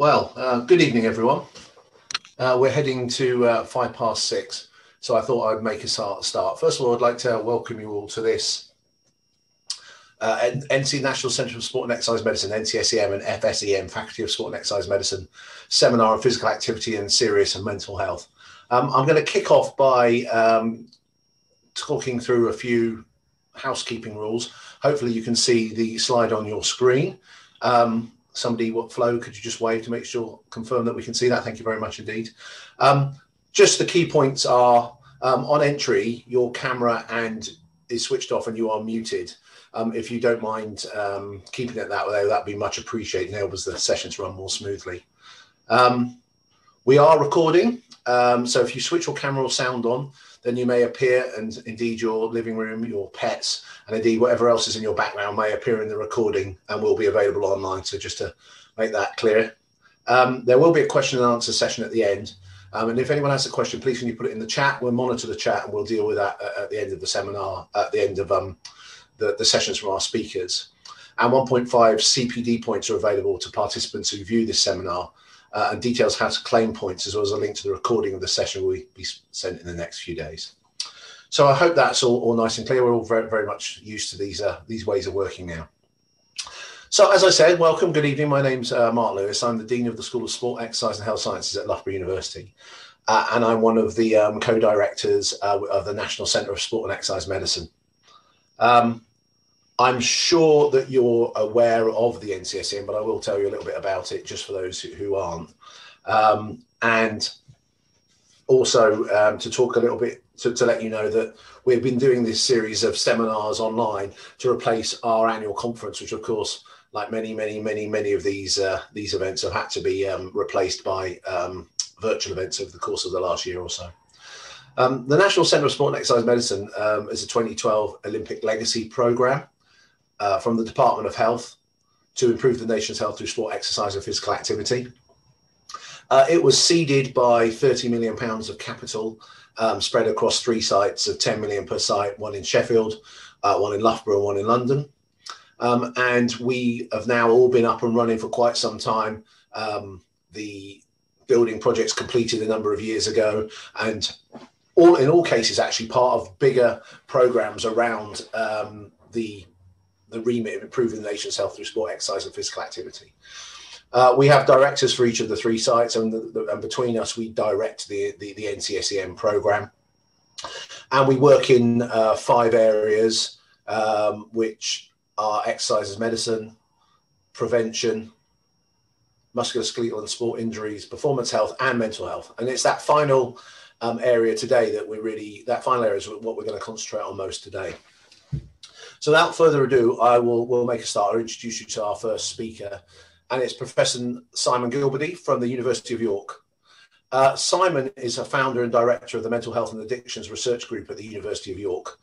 Well, uh, good evening, everyone. Uh, we're heading to uh, five past six, so I thought I'd make a start. First of all, I'd like to welcome you all to this uh, NC National Centre for Sport and Exercise Medicine, NCSEM and FSEM, Faculty of Sport and Exercise Medicine, seminar on physical activity and serious and mental health. Um, I'm going to kick off by um, talking through a few housekeeping rules. Hopefully, you can see the slide on your screen. Um, somebody, what Flo could you just wave to make sure, confirm that we can see that? Thank you very much indeed. Um, just the key points are um, on entry, your camera and is switched off and you are muted. Um, if you don't mind um, keeping it that way, that'd be much appreciated. Enables the session to run more smoothly. Um, we are recording, um, so if you switch your camera or sound on, then you may appear, and indeed your living room, your pets, and indeed whatever else is in your background may appear in the recording and will be available online. So just to make that clear. Um, there will be a question and answer session at the end. Um, and if anyone has a question, please can you put it in the chat? We'll monitor the chat and we'll deal with that at, the end of the seminar, at the end of um, the, the sessions from our speakers. And 1.5 CPD points are available to participants who view this seminar uh, and details how to claim points as well as a link to the recording of the session will be sent in the next few days. So I hope that's all, all nice and clear. We're all very, very much used to these, uh, these ways of working now. So as I said, welcome, good evening. My name's uh, Mark Lewis. I'm the Dean of the School of Sport, Exercise and Health Sciences at Loughborough University. Uh, and I'm one of the um, co-directors uh, of the National Centre of Sport and Exercise Medicine. Um, I'm sure that you're aware of the NCSEM, but I will tell you a little bit about it just for those who, who aren't. Um, and also um, to talk a little bit to, to, let you know that we've been doing this series of seminars online to replace our annual conference, which of course, like many, many, many, many of these uh, these events have had to be um, replaced by um, virtual events over the course of the last year or so. Um, the National Centre of Sport and Exercise Medicine um, is a 2012 Olympic Legacy Programme uh, from the Department of Health to improve the nation's health through sport, exercise, and physical activity. Uh, it was seeded by 30 million pounds of capital um, spread across three sites of 10 million per site, one in Sheffield, uh, one in Loughborough, and one in London. Um, and we have now all been up and running for quite some time. Um, the building projects completed a number of years ago, and all in all cases, actually part of bigger programs around um, the the remit of improving the nation's health through sport, exercise, and physical activity. Uh, we have directors for each of the three sites, and, the, the, and between us, we direct the, the, the NCSEM program. And we work in uh, five areas, um, which are exercise as medicine, prevention, musculoskeletal and sport injuries, performance health, and mental health. And it's that final um, area today that we really, that final area is what we're going to concentrate on most today. So without further ado, I will will make a start. I'll introduce you to our first speaker, and it's Professor Simon Gilbody from the University of York. Uh, Simon is a founder and director of the Mental Health and Addictions Research Group at the University of York.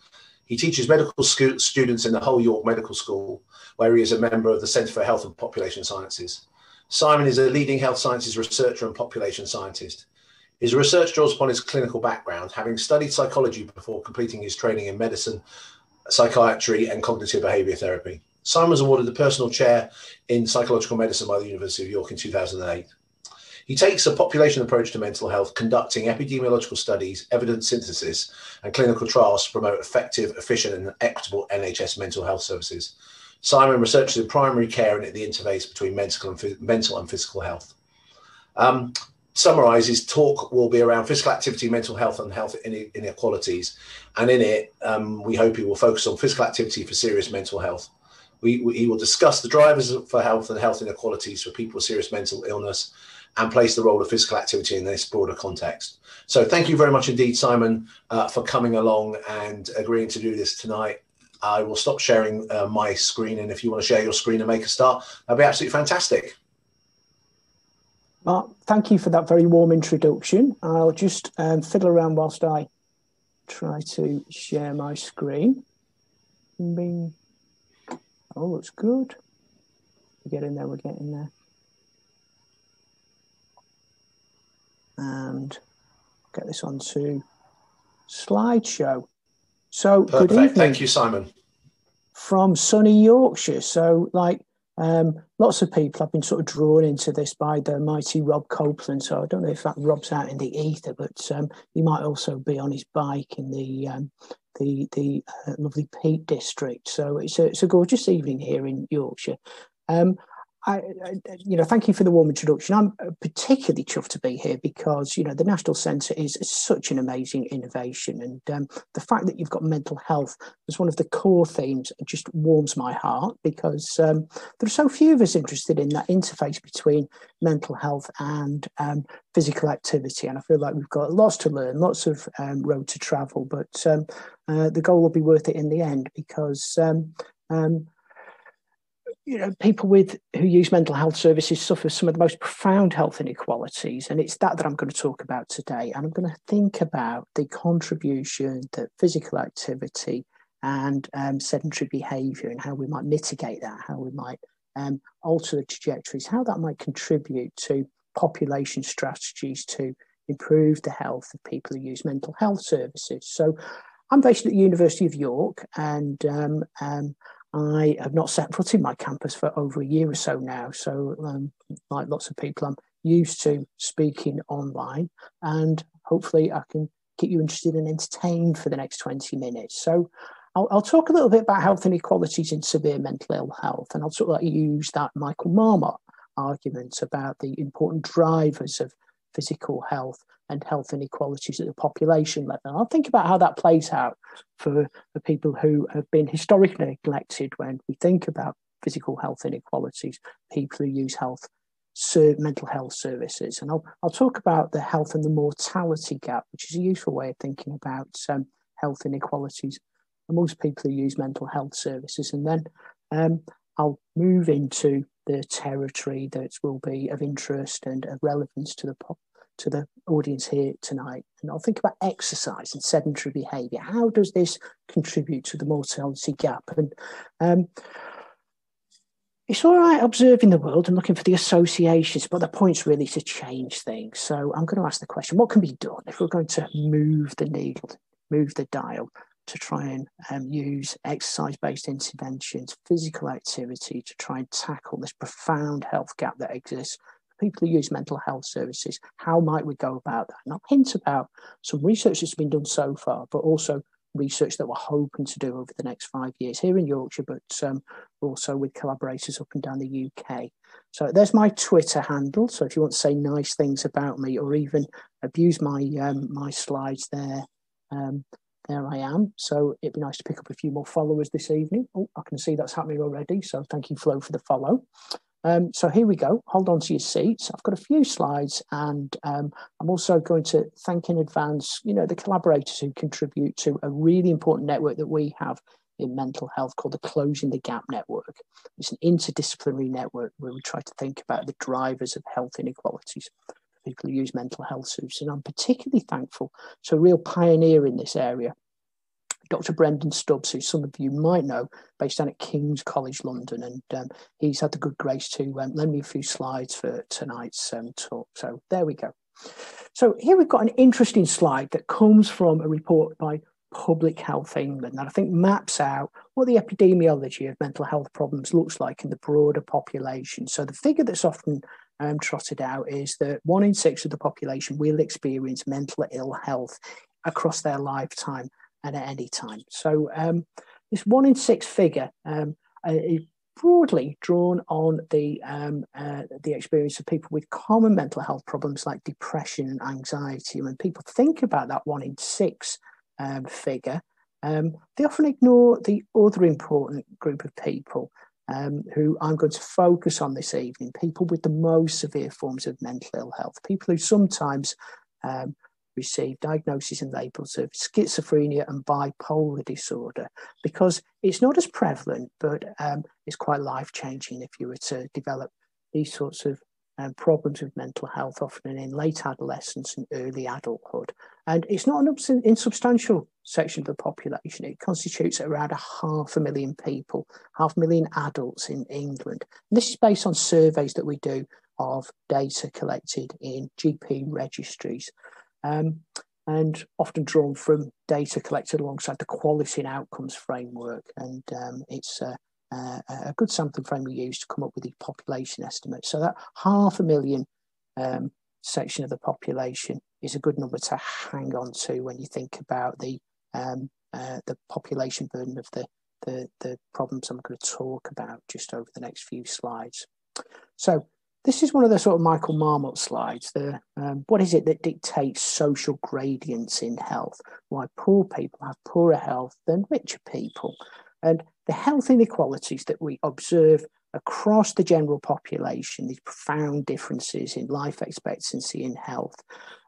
He teaches medical students in the Hull York Medical School, where he is a member of the Centre for Health and Population Sciences. Simon is a leading health sciences researcher and population scientist. His research draws upon his clinical background, having studied psychology before completing his training in medicine psychiatry, and cognitive behavior therapy. Simon was awarded the personal chair in psychological medicine by the University of York in 2008. He takes a population approach to mental health, conducting epidemiological studies, evidence synthesis, and clinical trials to promote effective, efficient, and equitable NHS mental health services. Simon researches in primary care and at the interface between mental and, mental and physical health. Um, summarizes talk will be around physical activity, mental health, and health inequalities. And in it, um, we hope he will focus on physical activity for serious mental health. We, we, he will discuss the drivers for health and health inequalities for people with serious mental illness and place the role of physical activity in this broader context. So, thank you very much indeed, Simon, uh, for coming along and agreeing to do this tonight. I will stop sharing uh, my screen, and if you want to share your screen and make a start, that'd be absolutely fantastic. Mark, thank you for that very warm introduction. I'll just um, fiddle around whilst I try to share my screen. Bing. Oh, looks good. We're getting there, we're getting there. And get this onto slideshow. So, Perfect. good evening. Thank you, Simon. From sunny Yorkshire. So, like, Um, lots of people have been sort of drawn into this by the mighty Rob Copeland. So I don't know if that Rob's out in the ether, but um, he might also be on his bike in the um, the the uh, lovely Peak District. So it's a, it's a gorgeous evening here in Yorkshire. Um, I, you know, thank you for the warm introduction. I'm uh, particularly chuffed to be here because, you know, the National Centre is such an amazing innovation. And um, the fact that you've got mental health as one of the core themes just warms my heart because um, there are so few of us interested in that interface between mental health and um, physical activity. And I feel like we've got lots to learn, lots of um, road to travel, but um, uh, the goal will be worth it in the end because um, you know, people with who use mental health services suffer some of the most profound health inequalities, and it's that that I'm going to talk about today. And I'm going to think about the contribution that physical activity and um, sedentary behaviour and how we might mitigate that, how we might um, alter the trajectories, how that might contribute to population strategies to improve the health of people who use mental health services. So, I'm based at the University of York, and um, um I have not set foot in my campus for over a year or so now. So, um, like lots of people, I'm used to speaking online, and hopefully, I can keep you interested and entertained for the next 20 minutes. So, I'll, I'll talk a little bit about health inequalities in severe mental ill health, and I'll sort of use that Michael Marmot argument about the important drivers of physical health and health inequalities at the population level. I'll think about how that plays out for, for people who have been historically neglected when we think about physical health inequalities, people who use health mental health services. And I'll, I'll talk about the health and the mortality gap, which is a useful way of thinking about um, health inequalities amongst people who use mental health services. And then um, I'll move into the territory that will be of interest and of relevance to the to the audience here tonight. And I'll think about exercise and sedentary behaviour. How does this contribute to the mortality gap? And um, it's all right observing the world and looking for the associations, but the point's really to change things. So I'm going to ask the question what can be done if we're going to move the needle, move the dial to try and um, use exercise based interventions, physical activity to try and tackle this profound health gap that exists people who use mental health services, how might we go about that? I'll hint about some research that's been done so far, but also research that we're hoping to do over the next five years here in Yorkshire, but um, also with collaborators up and down the UK. So there's my Twitter handle. So if you want to say nice things about me or even abuse my um, my slides there, um, there I am. So it'd be nice to pick up a few more followers this evening. Oh, I can see that's happening already. So thank you, Flo, for the follow. Um, so here we go. Hold on to your seats. I've got a few slides, and um, I'm also going to thank in advance, you know, the collaborators who contribute to a really important network that we have in mental health called the Closing the Gap Network. It's an interdisciplinary network where we try to think about the drivers of health inequalities people who use mental health services. And I'm particularly thankful to a real pioneer in this area, Dr. Brendan Stubbs, who some of you might know, based down at King's College London, and um, he's had the good grace to um, lend me a few slides for tonight's um, talk. So there we go. So here we've got an interesting slide that comes from a report by Public Health England that I think maps out what the epidemiology of mental health problems looks like in the broader population. So the figure that's often um, trotted out is that one in six of the population will experience mental ill health across their lifetime at any time. So um, this one in six figure um, uh, is broadly drawn on the um, uh, the experience of people with common mental health problems like depression and anxiety. When people think about that one in six um, figure, um, they often ignore the other important group of people um, who I'm going to focus on this evening people with the most severe forms of mental ill health, people who sometimes um, receive diagnoses and labels of schizophrenia and bipolar disorder because it's not as prevalent, but um, it's quite life changing if you were to develop these sorts of um, problems with mental health, often in late adolescence and early adulthood. And it's not an insubstantial section of the population. It constitutes around a half a million people, half a million adults in England. And this is based on surveys that we do of data collected in GP registries um, and often drawn from data collected alongside the quality and outcomes framework. And um, it's uh, uh, a good sampling frame we use to come up with the population estimate. So that half a million um, section of the population is a good number to hang on to when you think about the um, uh, the population burden of the, the, the problems I'm going to talk about just over the next few slides. So this is one of the sort of Michael Marmot slides. The, um, what is it that dictates social gradients in health? Why poor people have poorer health than richer people? And the health inequalities that we observe across the general population, these profound differences in life expectancy and health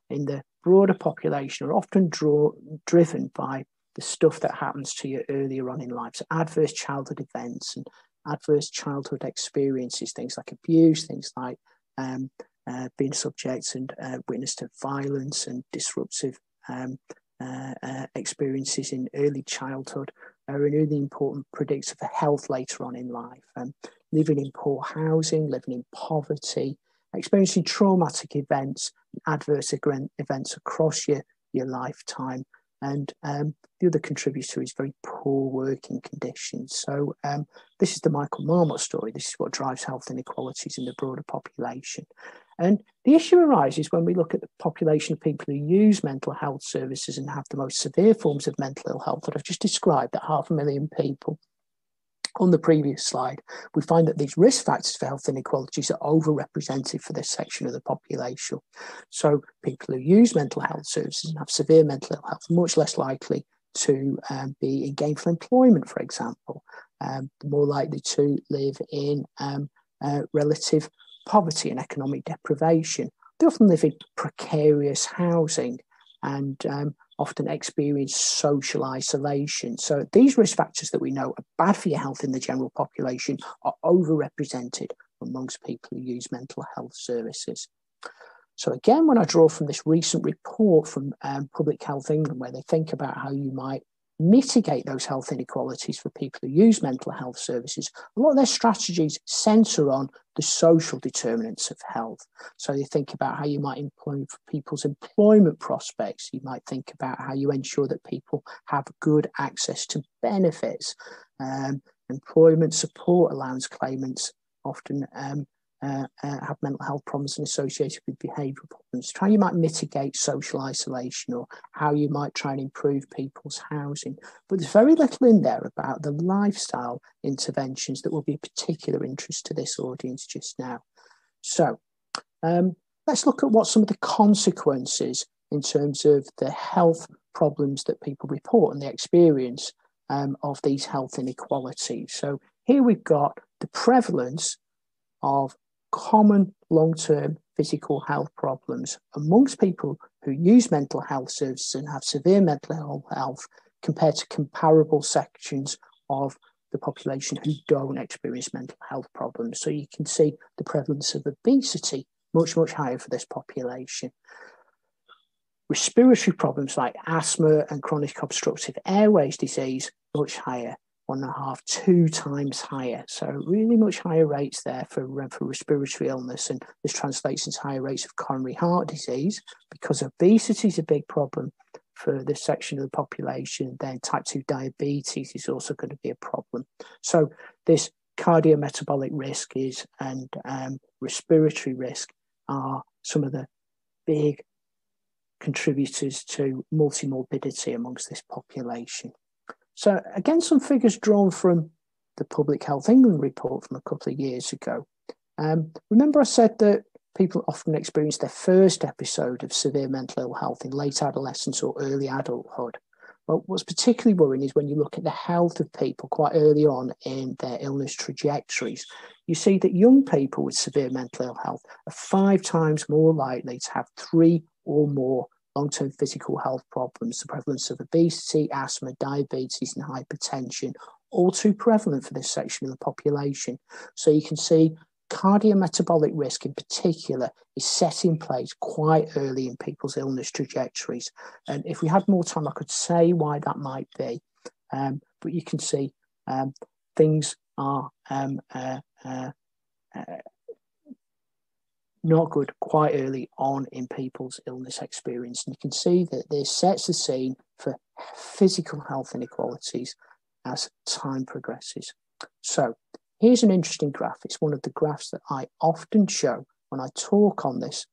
in the broader population are often draw, driven by the stuff that happens to you earlier on in life. So adverse childhood events and adverse childhood experiences, things like abuse, things like um, uh, being subject and uh, witness to violence and disruptive um, uh, uh, experiences in early childhood are a really important predictor for health later on in life. Um, living in poor housing, living in poverty, experiencing traumatic events, adverse events across your, your lifetime and um, the other contributor is very poor working conditions. So um, this is the Michael Marmot story. This is what drives health inequalities in the broader population. And the issue arises when we look at the population of people who use mental health services and have the most severe forms of mental ill health that I've just described, that half a million people on the previous slide, we find that these risk factors for health inequalities are overrepresented for this section of the population. So people who use mental health services and have severe mental ill health are much less likely to um, be in gainful employment, for example, um, more likely to live in um, uh, relative poverty and economic deprivation. They often live in precarious housing and um, often experience social isolation. So these risk factors that we know are bad for your health in the general population are overrepresented amongst people who use mental health services. So again, when I draw from this recent report from um, Public Health England, where they think about how you might mitigate those health inequalities for people who use mental health services, a lot of their strategies center on the social determinants of health. So you think about how you might improve people's employment prospects. You might think about how you ensure that people have good access to benefits. Um, employment support allowance claimants often um, uh, uh, have mental health problems and associated with behavioural problems, how you might mitigate social isolation or how you might try and improve people's housing. But there's very little in there about the lifestyle interventions that will be of particular interest to this audience just now. So um, let's look at what some of the consequences in terms of the health problems that people report and the experience um, of these health inequalities. So here we've got the prevalence of common long term physical health problems amongst people who use mental health services and have severe mental health compared to comparable sections of the population who don't experience mental health problems. So you can see the prevalence of obesity much, much higher for this population. Respiratory problems like asthma and chronic obstructive airways disease, much higher one and a half, two times higher. So really much higher rates there for, for respiratory illness. And this translates into higher rates of coronary heart disease because obesity is a big problem for this section of the population. Then type 2 diabetes is also going to be a problem. So this cardiometabolic risk is and um, respiratory risk are some of the big contributors to multimorbidity amongst this population. So again, some figures drawn from the Public Health England report from a couple of years ago. Um, remember I said that people often experience their first episode of severe mental ill health in late adolescence or early adulthood. Well, what's particularly worrying is when you look at the health of people quite early on in their illness trajectories, you see that young people with severe mental ill health are five times more likely to have three or more long term physical health problems, the prevalence of obesity, asthma, diabetes, and hypertension, all too prevalent for this section of the population. So you can see cardiometabolic risk in particular is set in place quite early in people's illness trajectories. And if we had more time, I could say why that might be. Um, but you can see um, things are um, uh, uh, uh, not good quite early on in people's illness experience. And you can see that this sets the scene for physical health inequalities as time progresses. So here's an interesting graph. It's one of the graphs that I often show when I talk on this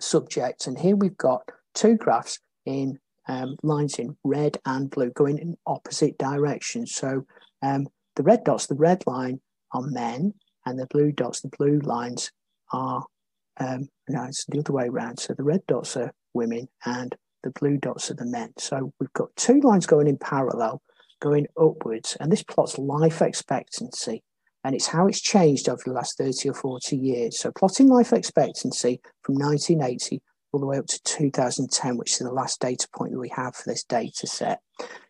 subject. And here we've got two graphs in um, lines in red and blue going in opposite directions. So um, the red dots, the red line are men, and the blue dots, the blue lines are, um, no, it's the other way around. So the red dots are women and the blue dots are the men. So we've got two lines going in parallel, going upwards, and this plots life expectancy. And it's how it's changed over the last 30 or 40 years. So plotting life expectancy from 1980 all the way up to 2010, which is the last data point that we have for this data set,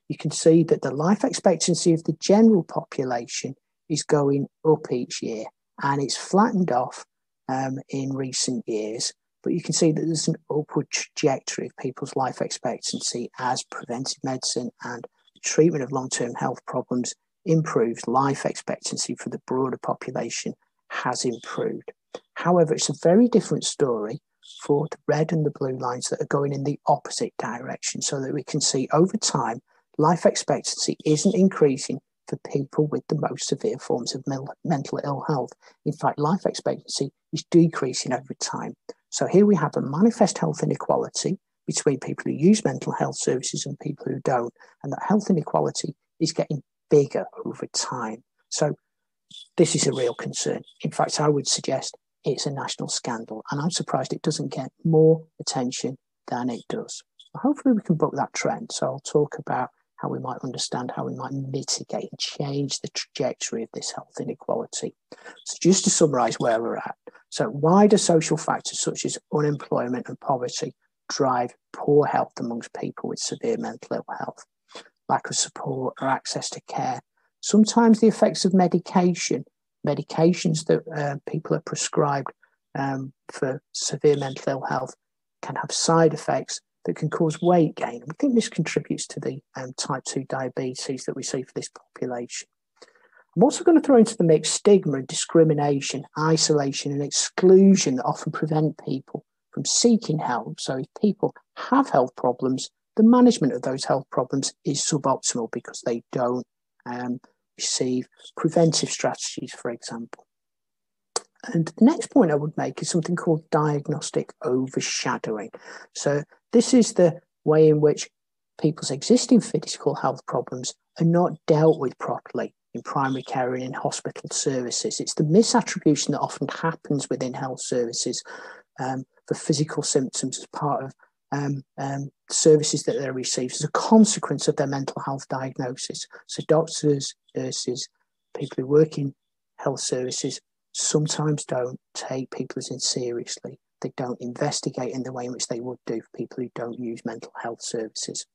you can see that the life expectancy of the general population is going up each year and it's flattened off um, in recent years. But you can see that there's an upward trajectory of people's life expectancy as preventive medicine and treatment of long term health problems improves. Life expectancy for the broader population has improved. However, it's a very different story for the red and the blue lines that are going in the opposite direction so that we can see over time life expectancy isn't increasing for people with the most severe forms of mental ill health. In fact, life expectancy is decreasing over time. So here we have a manifest health inequality between people who use mental health services and people who don't. And that health inequality is getting bigger over time. So this is a real concern. In fact, I would suggest it's a national scandal. And I'm surprised it doesn't get more attention than it does. Hopefully, we can book that trend. So I'll talk about how we might understand how we might mitigate and change the trajectory of this health inequality. So, just to summarize where we're at. So, why do social factors such as unemployment and poverty drive poor health amongst people with severe mental ill health? Lack of support or access to care. Sometimes the effects of medication, medications that uh, people are prescribed um, for severe mental ill health, can have side effects that can cause weight gain. We think this contributes to the um, type 2 diabetes that we see for this population. I'm also going to throw into the mix stigma and discrimination, isolation and exclusion that often prevent people from seeking help. So if people have health problems, the management of those health problems is suboptimal because they don't um, receive preventive strategies, for example. And the next point I would make is something called diagnostic overshadowing. So, this is the way in which people's existing physical health problems are not dealt with properly in primary care and in hospital services. It's the misattribution that often happens within health services um, for physical symptoms as part of um, um, services that they receive as a consequence of their mental health diagnosis. So, doctors, nurses, people who work in health services sometimes don't take people as in seriously. They don't investigate in the way in which they would do for people who don't use mental health services.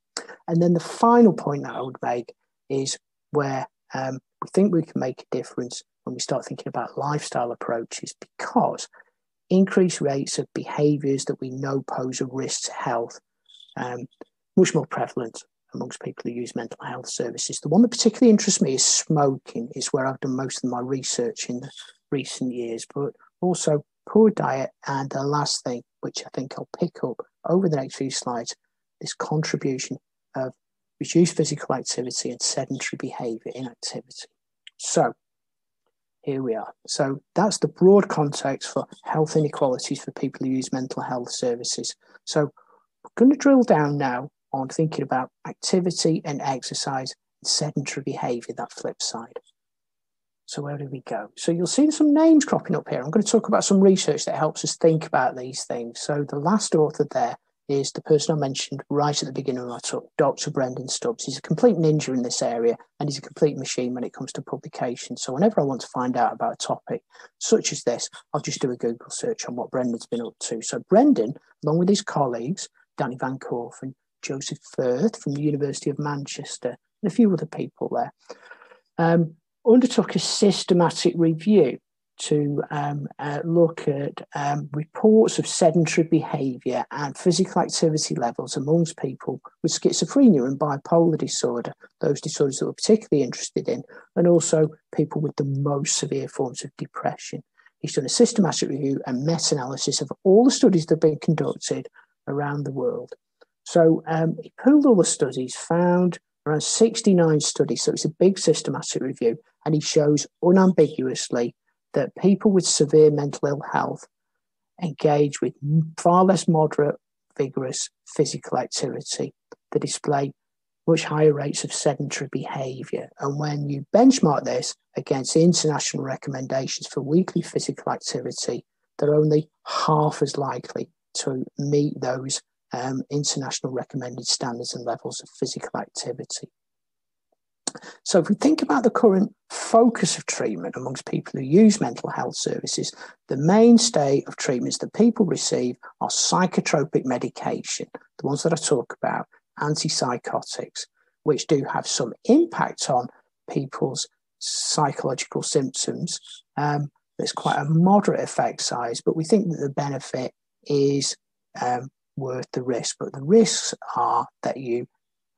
And then the final point that I would make is where um, we think we can make a difference when we start thinking about lifestyle approaches because increased rates of behaviours that we know pose a risk to health um, much more prevalent amongst people who use mental health services. The one that particularly interests me is smoking, is where I've done most of my research in the recent years, but also poor diet. And the last thing, which I think I'll pick up over the next few slides, this contribution of reduced physical activity and sedentary behavior inactivity. So here we are. So that's the broad context for health inequalities for people who use mental health services. So we're going to drill down now on thinking about activity and exercise and sedentary behavior, that flip side. So where do we go? So you'll see some names cropping up here. I'm going to talk about some research that helps us think about these things. So the last author there is the person I mentioned right at the beginning of my talk, Dr. Brendan Stubbs. He's a complete ninja in this area and he's a complete machine when it comes to publication. So whenever I want to find out about a topic such as this, I'll just do a Google search on what Brendan's been up to. So Brendan, along with his colleagues, Davy Vancampfort and Joseph Firth from the University of Manchester, and a few other people there, um, undertook a systematic review to um, uh, look at um, reports of sedentary behaviour and physical activity levels amongst people with schizophrenia and bipolar disorder, those disorders that we're particularly interested in, and also people with the most severe forms of depression. He's done a systematic review and meta analysis of all the studies that have been conducted around the world. So um, he pulled all the studies, found around 69 studies. So it's a big systematic review. And he shows unambiguously that people with severe mental ill health engage with far less moderate, vigorous physical activity. They display much higher rates of sedentary behaviour. And when you benchmark this against the international recommendations for weekly physical activity, they're only half as likely to meet those um, international recommended standards and levels of physical activity. So, if we think about the current focus of treatment amongst people who use mental health services, the mainstay of treatments that people receive are psychotropic medication, the ones that I talk about, antipsychotics, which do have some impact on people's psychological symptoms. Um, there's quite a moderate effect size, but we think that the benefit is um, worth the risk. But the risks are that you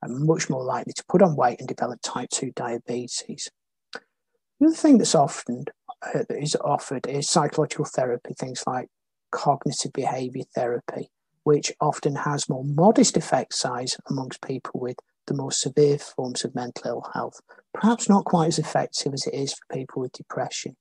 are much more likely to put on weight and develop type 2 diabetes. The other thing that's often uh, that is offered is psychological therapy, things like cognitive behavior therapy, which often has more modest effect size amongst people with the more severe forms of mental ill health, perhaps not quite as effective as it is for people with depression.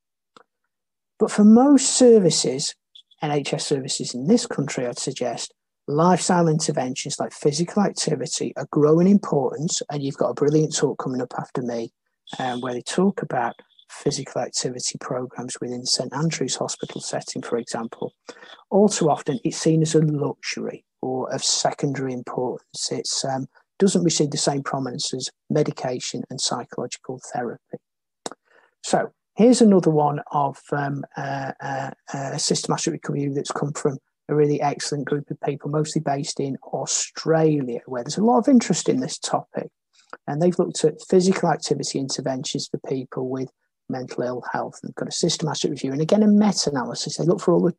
But for most services, NHS services in this country, I'd suggest lifestyle interventions like physical activity are growing importance. And you've got a brilliant talk coming up after me um, where they talk about physical activity programs within St Andrew's Hospital setting, for example. All too often, it's seen as a luxury or of secondary importance. It um, doesn't receive the same prominence as medication and psychological therapy. So, Here's another one of um, uh, uh, a systematic review that's come from a really excellent group of people, mostly based in Australia, where there's a lot of interest in this topic. And they've looked at physical activity interventions for people with mental ill health and got a systematic review. And again, a meta analysis. They look for all the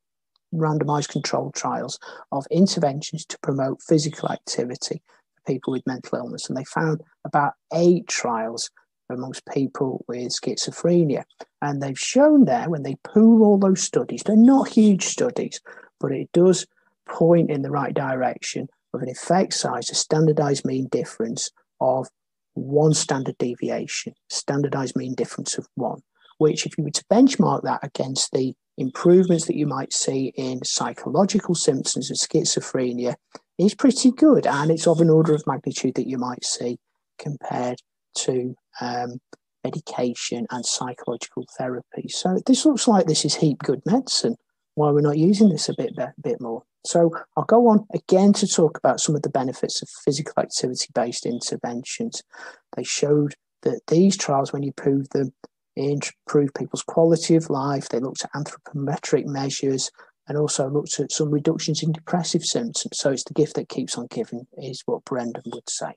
randomized controlled trials of interventions to promote physical activity for people with mental illness. And they found about eight trials amongst people with schizophrenia. And they've shown there when they pool all those studies, they're not huge studies, but it does point in the right direction of an effect size, a standardized mean difference of one standard deviation, standardized mean difference of one, which, if you were to benchmark that against the improvements that you might see in psychological symptoms of schizophrenia, is pretty good. And it's of an order of magnitude that you might see compared to um, medication and psychological therapy. So this looks like this is heap good medicine. Why we're not using this a bit a bit more? So I'll go on again to talk about some of the benefits of physical activity based interventions. They showed that these trials, when you prove them, improve people's quality of life. They looked at anthropometric measures and also looked at some reductions in depressive symptoms. So it's the gift that keeps on giving, is what Brendan would say.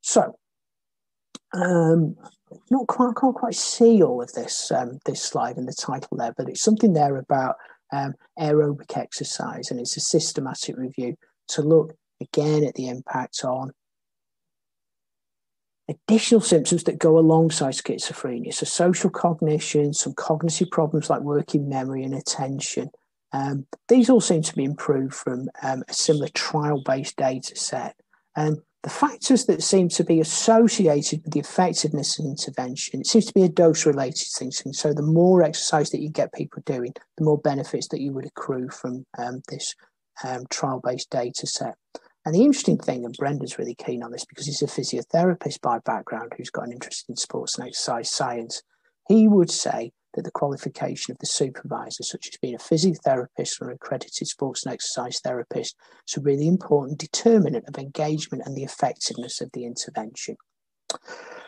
So um, not quite, I can't quite see all of this um, this slide in the title there, but it's something there about um, aerobic exercise, and it's a systematic review to look again at the impact on additional symptoms that go alongside schizophrenia. So, social cognition, some cognitive problems like working memory and attention. Um, these all seem to be improved from um, a similar trial based data set. And the factors that seem to be associated with the effectiveness of intervention, it seems to be a dose related thing. So, the more exercise that you get people doing, the more benefits that you would accrue from um, this um, trial based data set. And the interesting thing, and Brendan's really keen on this because he's a physiotherapist by background who's got an interest in sports and exercise science, he would say that the qualification of the supervisor, such as being a physiotherapist or an accredited sports and exercise therapist, is a really important determinant of engagement and the effectiveness of the intervention.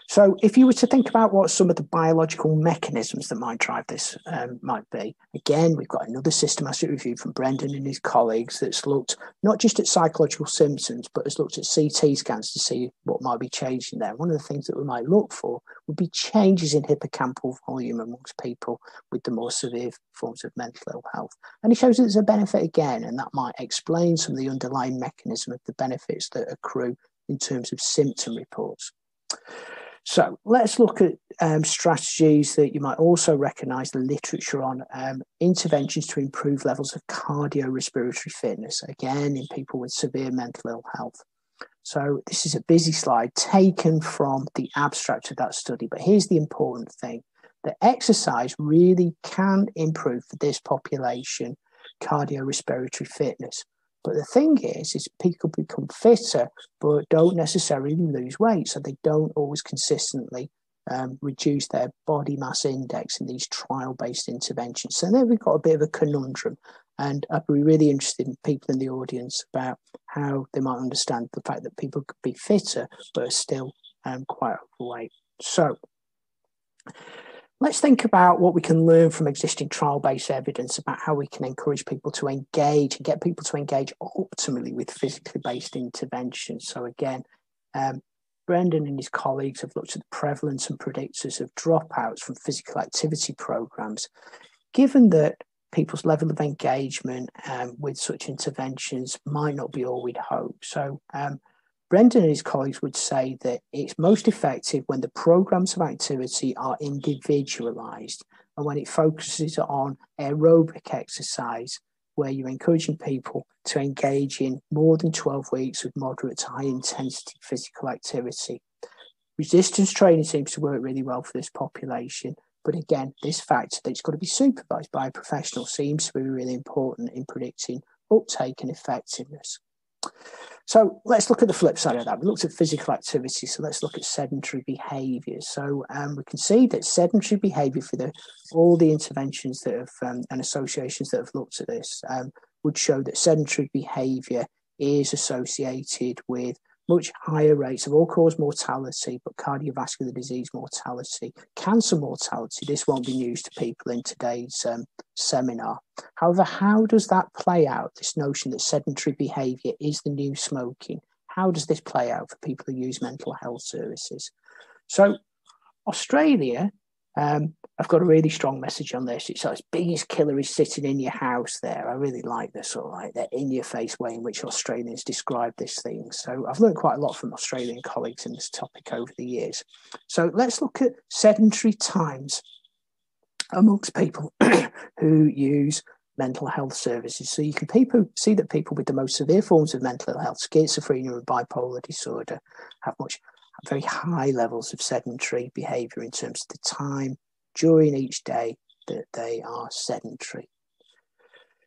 So, if you were to think about what some of the biological mechanisms that might drive this um, might be, again, we've got another systematic review from Brendan and his colleagues that's looked not just at psychological symptoms, but has looked at CT scans to see what might be changing there. One of the things that we might look for would be changes in hippocampal volume amongst people with the more severe forms of mental ill health. And it shows that there's a benefit again, and that might explain some of the underlying mechanism of the benefits that accrue in terms of symptom reports. So let's look at um, strategies that you might also recognize the literature on um, interventions to improve levels of cardiorespiratory fitness, again, in people with severe mental ill health. So this is a busy slide taken from the abstract of that study. But here's the important thing that exercise really can improve for this population cardiorespiratory fitness. But the thing is, is people become fitter, but don't necessarily lose weight. So they don't always consistently um, reduce their body mass index in these trial-based interventions. So there we've got a bit of a conundrum. And I'd be really interested in people in the audience about how they might understand the fact that people could be fitter, but are still um, quite overweight. So let's think about what we can learn from existing trial based evidence about how we can encourage people to engage and get people to engage optimally with physically based interventions. So, again, um, Brendan and his colleagues have looked at the prevalence and predictors of dropouts from physical activity programs. Given that people's level of engagement um, with such interventions might not be all we'd hope. So, um, Brendan and his colleagues would say that it's most effective when the programs of activity are individualized and when it focuses on aerobic exercise, where you're encouraging people to engage in more than 12 weeks with moderate to high intensity physical activity. Resistance training seems to work really well for this population. But again, this factor that it's got to be supervised by a professional seems to be really important in predicting uptake and effectiveness. So let's look at the flip side of that. We looked at physical activity, so let's look at sedentary behaviour. So um, we can see that sedentary behaviour for the, all the interventions that have um, and associations that have looked at this um, would show that sedentary behaviour is associated with much higher rates of all cause mortality, but cardiovascular disease mortality, cancer mortality. This won't be news to people in today's um, seminar. However, how does that play out? This notion that sedentary behaviour is the new smoking. How does this play out for people who use mental health services? So, Australia um, I've got a really strong message on this. It's like biggest killer is sitting in your house there. I really like the sort of like that in your face way in which Australians describe this thing. So I've learned quite a lot from Australian colleagues in this topic over the years. So let's look at sedentary times amongst people who use mental health services. So you can people see that people with the most severe forms of mental health, schizophrenia and bipolar disorder, have much very high levels of sedentary behavior in terms of the time during each day that they are sedentary.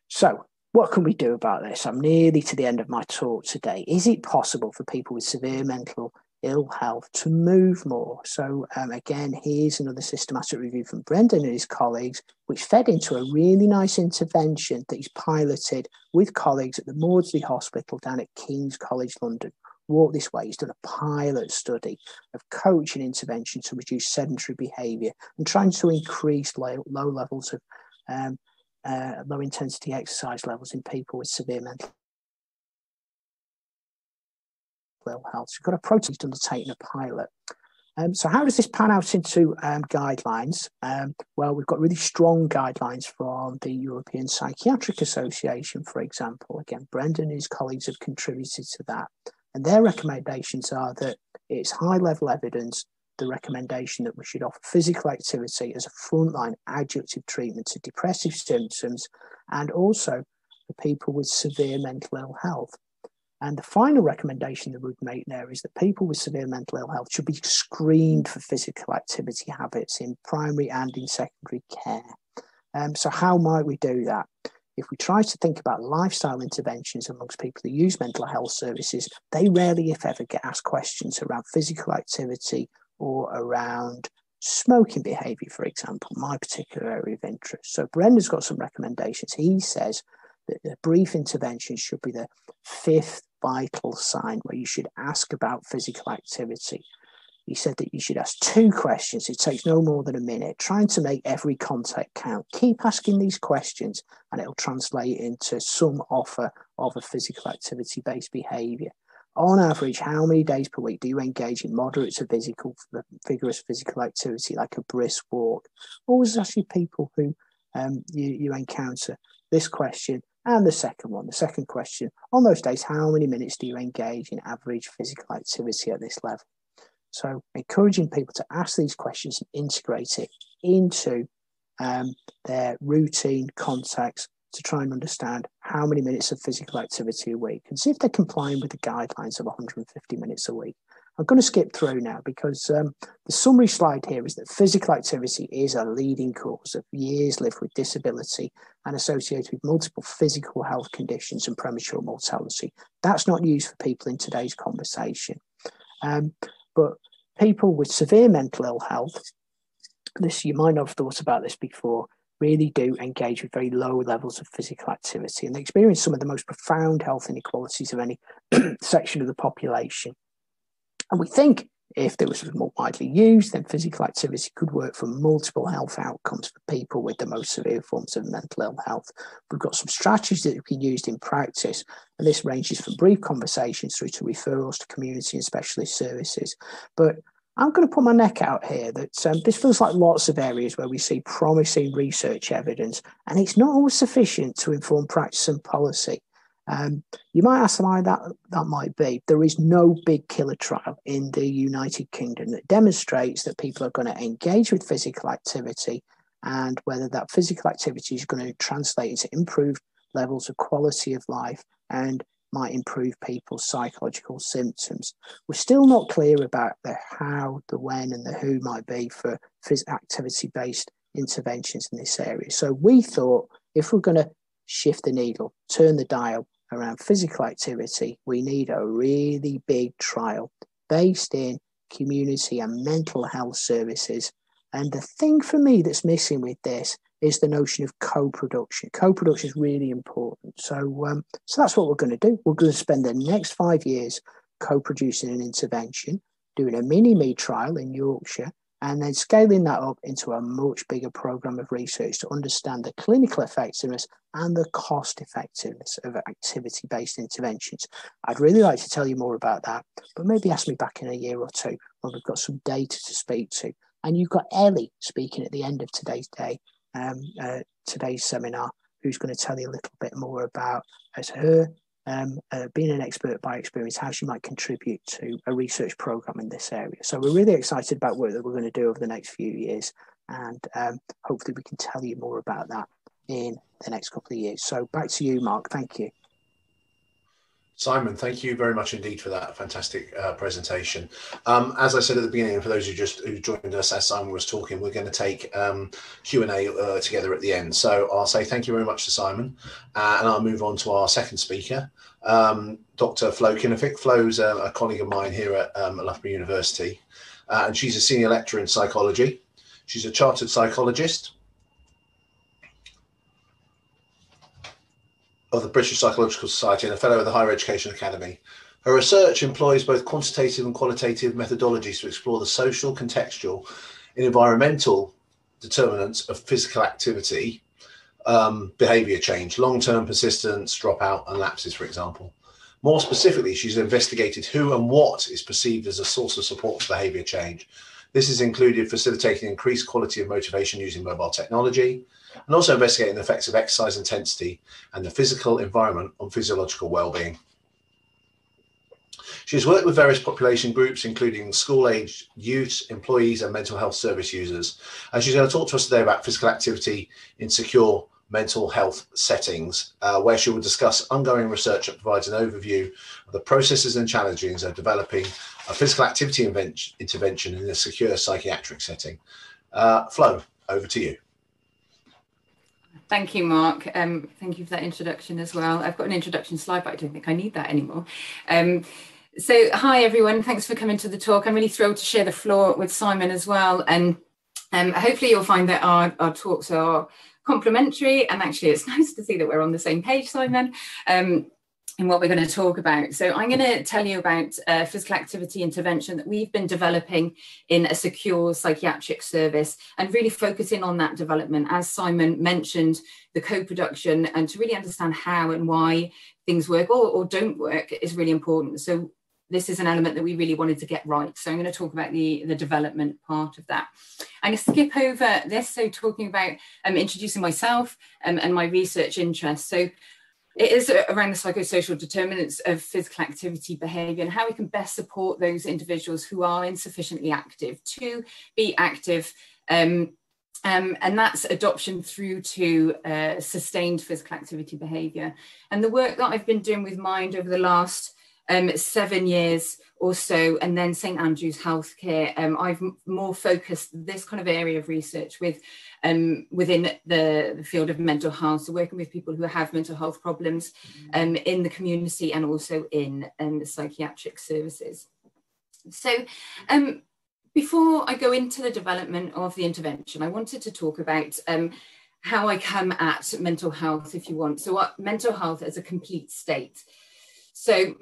So, what can we do about this? I'm nearly to the end of my talk today. Is it possible for people with severe mental ill health to move more? So, um, again, here's another systematic review from Brendan and his colleagues, which fed into a really nice intervention that he's piloted with colleagues at the Maudsley Hospital down at King's College London, walk this way. He's done a pilot study of coaching intervention to reduce sedentary behaviour and trying to increase low, low levels of um, uh, low intensity exercise levels in people with severe mental ill health. So we've got a protest undertaking a pilot. Um, so how does this pan out into um, guidelines? Um, well, we've got really strong guidelines from the European Psychiatric Association, for example. Again, Brendan and his colleagues have contributed to that. And their recommendations are that it's high level evidence, the recommendation that we should offer physical activity as a frontline adjunctive treatment to depressive symptoms and also for people with severe mental ill health. And the final recommendation that we'd make there is that people with severe mental ill health should be screened for physical activity habits in primary and in secondary care. Um, so, how might we do that? If we try to think about lifestyle interventions amongst people who use mental health services, they rarely, if ever, get asked questions around physical activity or around smoking behavior, for example, my particular area of interest. So Brendan's got some recommendations. He says that a brief intervention should be the fifth vital sign where you should ask about physical activity he said that you should ask two questions. It takes no more than a minute, trying to make every contact count. Keep asking these questions, and it'll translate into some offer of a physical activity based behavior. On average, how many days per week do you engage in moderate to physical, vigorous physical activity like a brisk walk? Always ask your people who um, you, you encounter this question and the second one, the second question, on those days, how many minutes do you engage in average physical activity at this level? So, encouraging people to ask these questions and integrate it into um, their routine contacts to try and understand how many minutes of physical activity a week and see if they're complying with the guidelines of 150 minutes a week. I'm going to skip through now because um, the summary slide here is that physical activity is a leading cause of years lived with disability and associated with multiple physical health conditions and premature mortality. That's not news for people in today's conversation. Um, but people with severe mental ill health, this you might not have thought about this before, really do engage with very low levels of physical activity and they experience some of the most profound health inequalities of any section of the population. And we think if it was more widely used, then physical activity could work for multiple health outcomes for people with the most severe forms of mental ill health. We've got some strategies that can be used in practice, and this ranges from brief conversations through to referrals to community and specialist services. But I'm going to put my neck out here that um, this feels like lots of areas where we see promising research evidence, and it's not always sufficient to inform practice and policy. Um, you might ask why that that might be. There is no big killer trial in the United Kingdom that demonstrates that people are going to engage with physical activity and whether that physical activity is going to translate into improved levels of quality of life and might improve people's psychological symptoms. We're still not clear about the how, the when, and the who might be for activity based interventions in this area. So we thought if we're going to shift the needle, turn the dial, around physical activity, we need a really big trial based in community and mental health services. And the thing for me that's missing with this is the notion of co-production. Co-production is really important. So, um, so that's what we're going to do. We're going to spend the next five years co-producing an intervention, doing a mini me trial in Yorkshire, and then scaling that up into a much bigger program of research to understand the clinical effectiveness and the cost effectiveness of activity based interventions. I'd really like to tell you more about that, but maybe ask me back in a year or two when we've got some data to speak to. And you've got Ellie speaking at the end of today's day, um, uh, today's seminar, who's going to tell you a little bit more about as her um, uh, being an expert by experience, how she might contribute to a research program in this area. So we're really excited about work that we're going to do over the next few years, and um, hopefully we can tell you more about that in the next couple of years. So back to you, Mark. Thank you. Simon, thank you very much indeed for that fantastic uh, presentation. Um, as I said at the beginning, for those who just who joined us as Simon was talking, we're going to take um, Q and A uh, together at the end. So I'll say thank you very much to Simon, uh, and I'll move on to our second speaker, um, Dr. Flo Kinnafick. Flo's a, a, colleague of mine here at um, Loughborough University, uh, and she's a senior lecturer in psychology. She's a chartered psychologist of the British Psychological Society and a fellow of the Higher Education Academy. Her research employs both quantitative and qualitative methodologies to explore the social, contextual, and environmental determinants of physical activity, um, behavior change, long term persistence, dropout, and lapses, for example. More specifically, she's investigated who and what is perceived as a source of support for behavior change. This has included facilitating increased quality of motivation using mobile technology, and also investigating the effects of exercise intensity and the physical environment on physiological well-being. She has worked with various population groups, including school-aged youth, employees, and mental health service users. And she's going to talk to us today about physical activity in secure mental health settings, uh, where she will discuss ongoing research that provides an overview of the processes and challenges of developing a physical activity intervention in a secure psychiatric setting. Uh, Flo, over to you. Thank you, Mark. Um, thank you for that introduction as well. I've got an introduction slide, but I don't think I need that anymore. Um, so, hi everyone. Thanks for coming to the talk. I'm really thrilled to share the floor with Simon as well. And um, hopefully, you'll find that our, our talks are complementary. And actually, it's nice to see that we're on the same page, Simon. Um, and what we're going to talk about. So I'm going to tell you about physical activity intervention that we've been developing in a secure psychiatric service and really focusing on that development. As Simon mentioned, the co-production and to really understand how and why things work or, or don't work is really important. So this is an element that we really wanted to get right. So I'm going to talk about the, the development part of that. I'm going to skip over this. So talking about um, introducing myself um, and my research interests. So it is around the psychosocial determinants of physical activity behaviour and how we can best support those individuals who are insufficiently active to be active um, Um, and that's adoption through to uh, sustained physical activity behaviour. And the work that I've been doing with Mind over the last um, seven years or so, and then St Andrews Healthcare, um, I've more focused this kind of area of research with um, within the, the, field of mental health, so working with people who have mental health problems um, in the community and also in um, psychiatric services. So um, before I go into the development of the intervention, I wanted to talk about um, how I come at mental health, if you want. So, what, mental health as a complete state. So,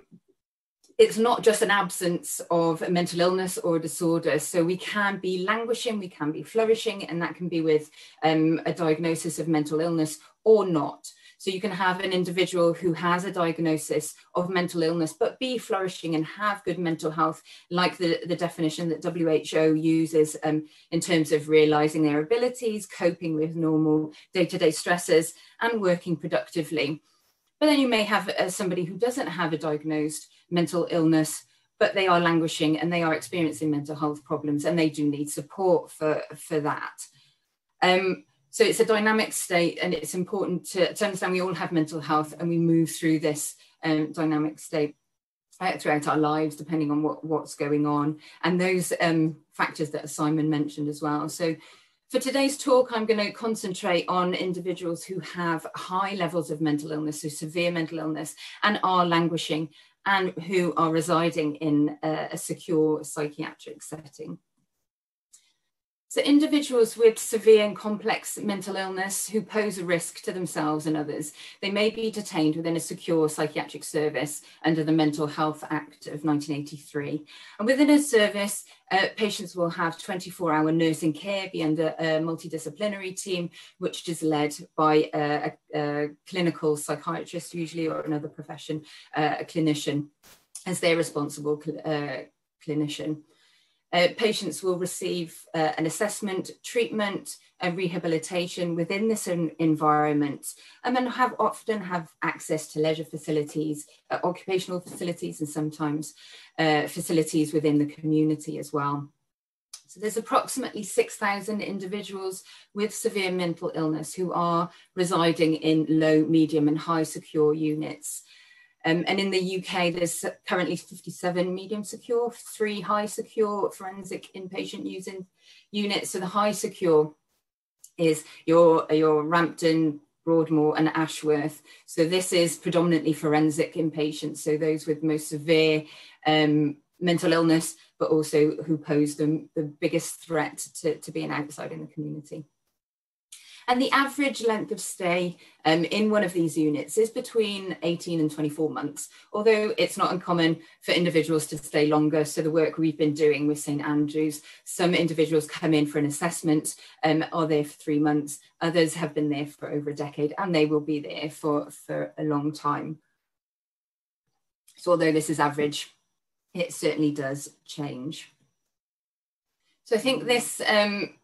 it's not just an absence of a mental illness or a disorder. So we can be languishing, we can be flourishing, and that can be with um, a diagnosis of mental illness or not. So you can have an individual who has a diagnosis of mental illness, but be flourishing and have good mental health, like the, the definition that WHO uses um, in terms of realizing their abilities, coping with normal day to day stresses, and working productively. But then you may have uh, somebody who doesn't have a diagnosed mental illness, but they are languishing and they are experiencing mental health problems and they do need support for, for that. Um, so it's a dynamic state and it's important to, to, understand we all have mental health and we move through this um, dynamic state uh, throughout our lives, depending on what, what's going on. And those um, factors that Simon mentioned as well. So for today's talk, I'm going to concentrate on individuals who have high levels of mental illness, so severe mental illness, and are languishing, and who are residing in a, a secure psychiatric setting. So individuals with severe and complex mental illness who pose a risk to themselves and others, they may be detained within a secure psychiatric service under the Mental Health Act of 1983. And within a service, uh, patients will have 24-hour nursing care, be under a multidisciplinary team, which is led by a, a, a clinical psychiatrist usually or another profession, uh, a clinician, as their responsible cl uh, clinician. Uh, patients will receive uh, an assessment, treatment, and rehabilitation within this environment, and then have often have access to leisure facilities, uh, occupational facilities, and sometimes uh, facilities within the community as well. So there's approximately 6,000 individuals with severe mental illness who are residing in low, medium, and high secure units. Um, and in the UK, there's currently 57 medium secure, three high secure forensic inpatient using units. So the high secure is your, your Rampton, Broadmoor and Ashworth. So this is predominantly forensic inpatients, so those with most severe um, mental illness, but also who pose the, the biggest threat to, to being outside in the community. And the average length of stay um, in one of these units is between 18 and 24 months, although it's not uncommon for individuals to stay longer. So the work we've been doing with St Andrews, some individuals come in for an assessment, um, are there for three months, others have been there for over a decade, and they will be there for, for a long time. So although this is average, it certainly does change. So I think this um,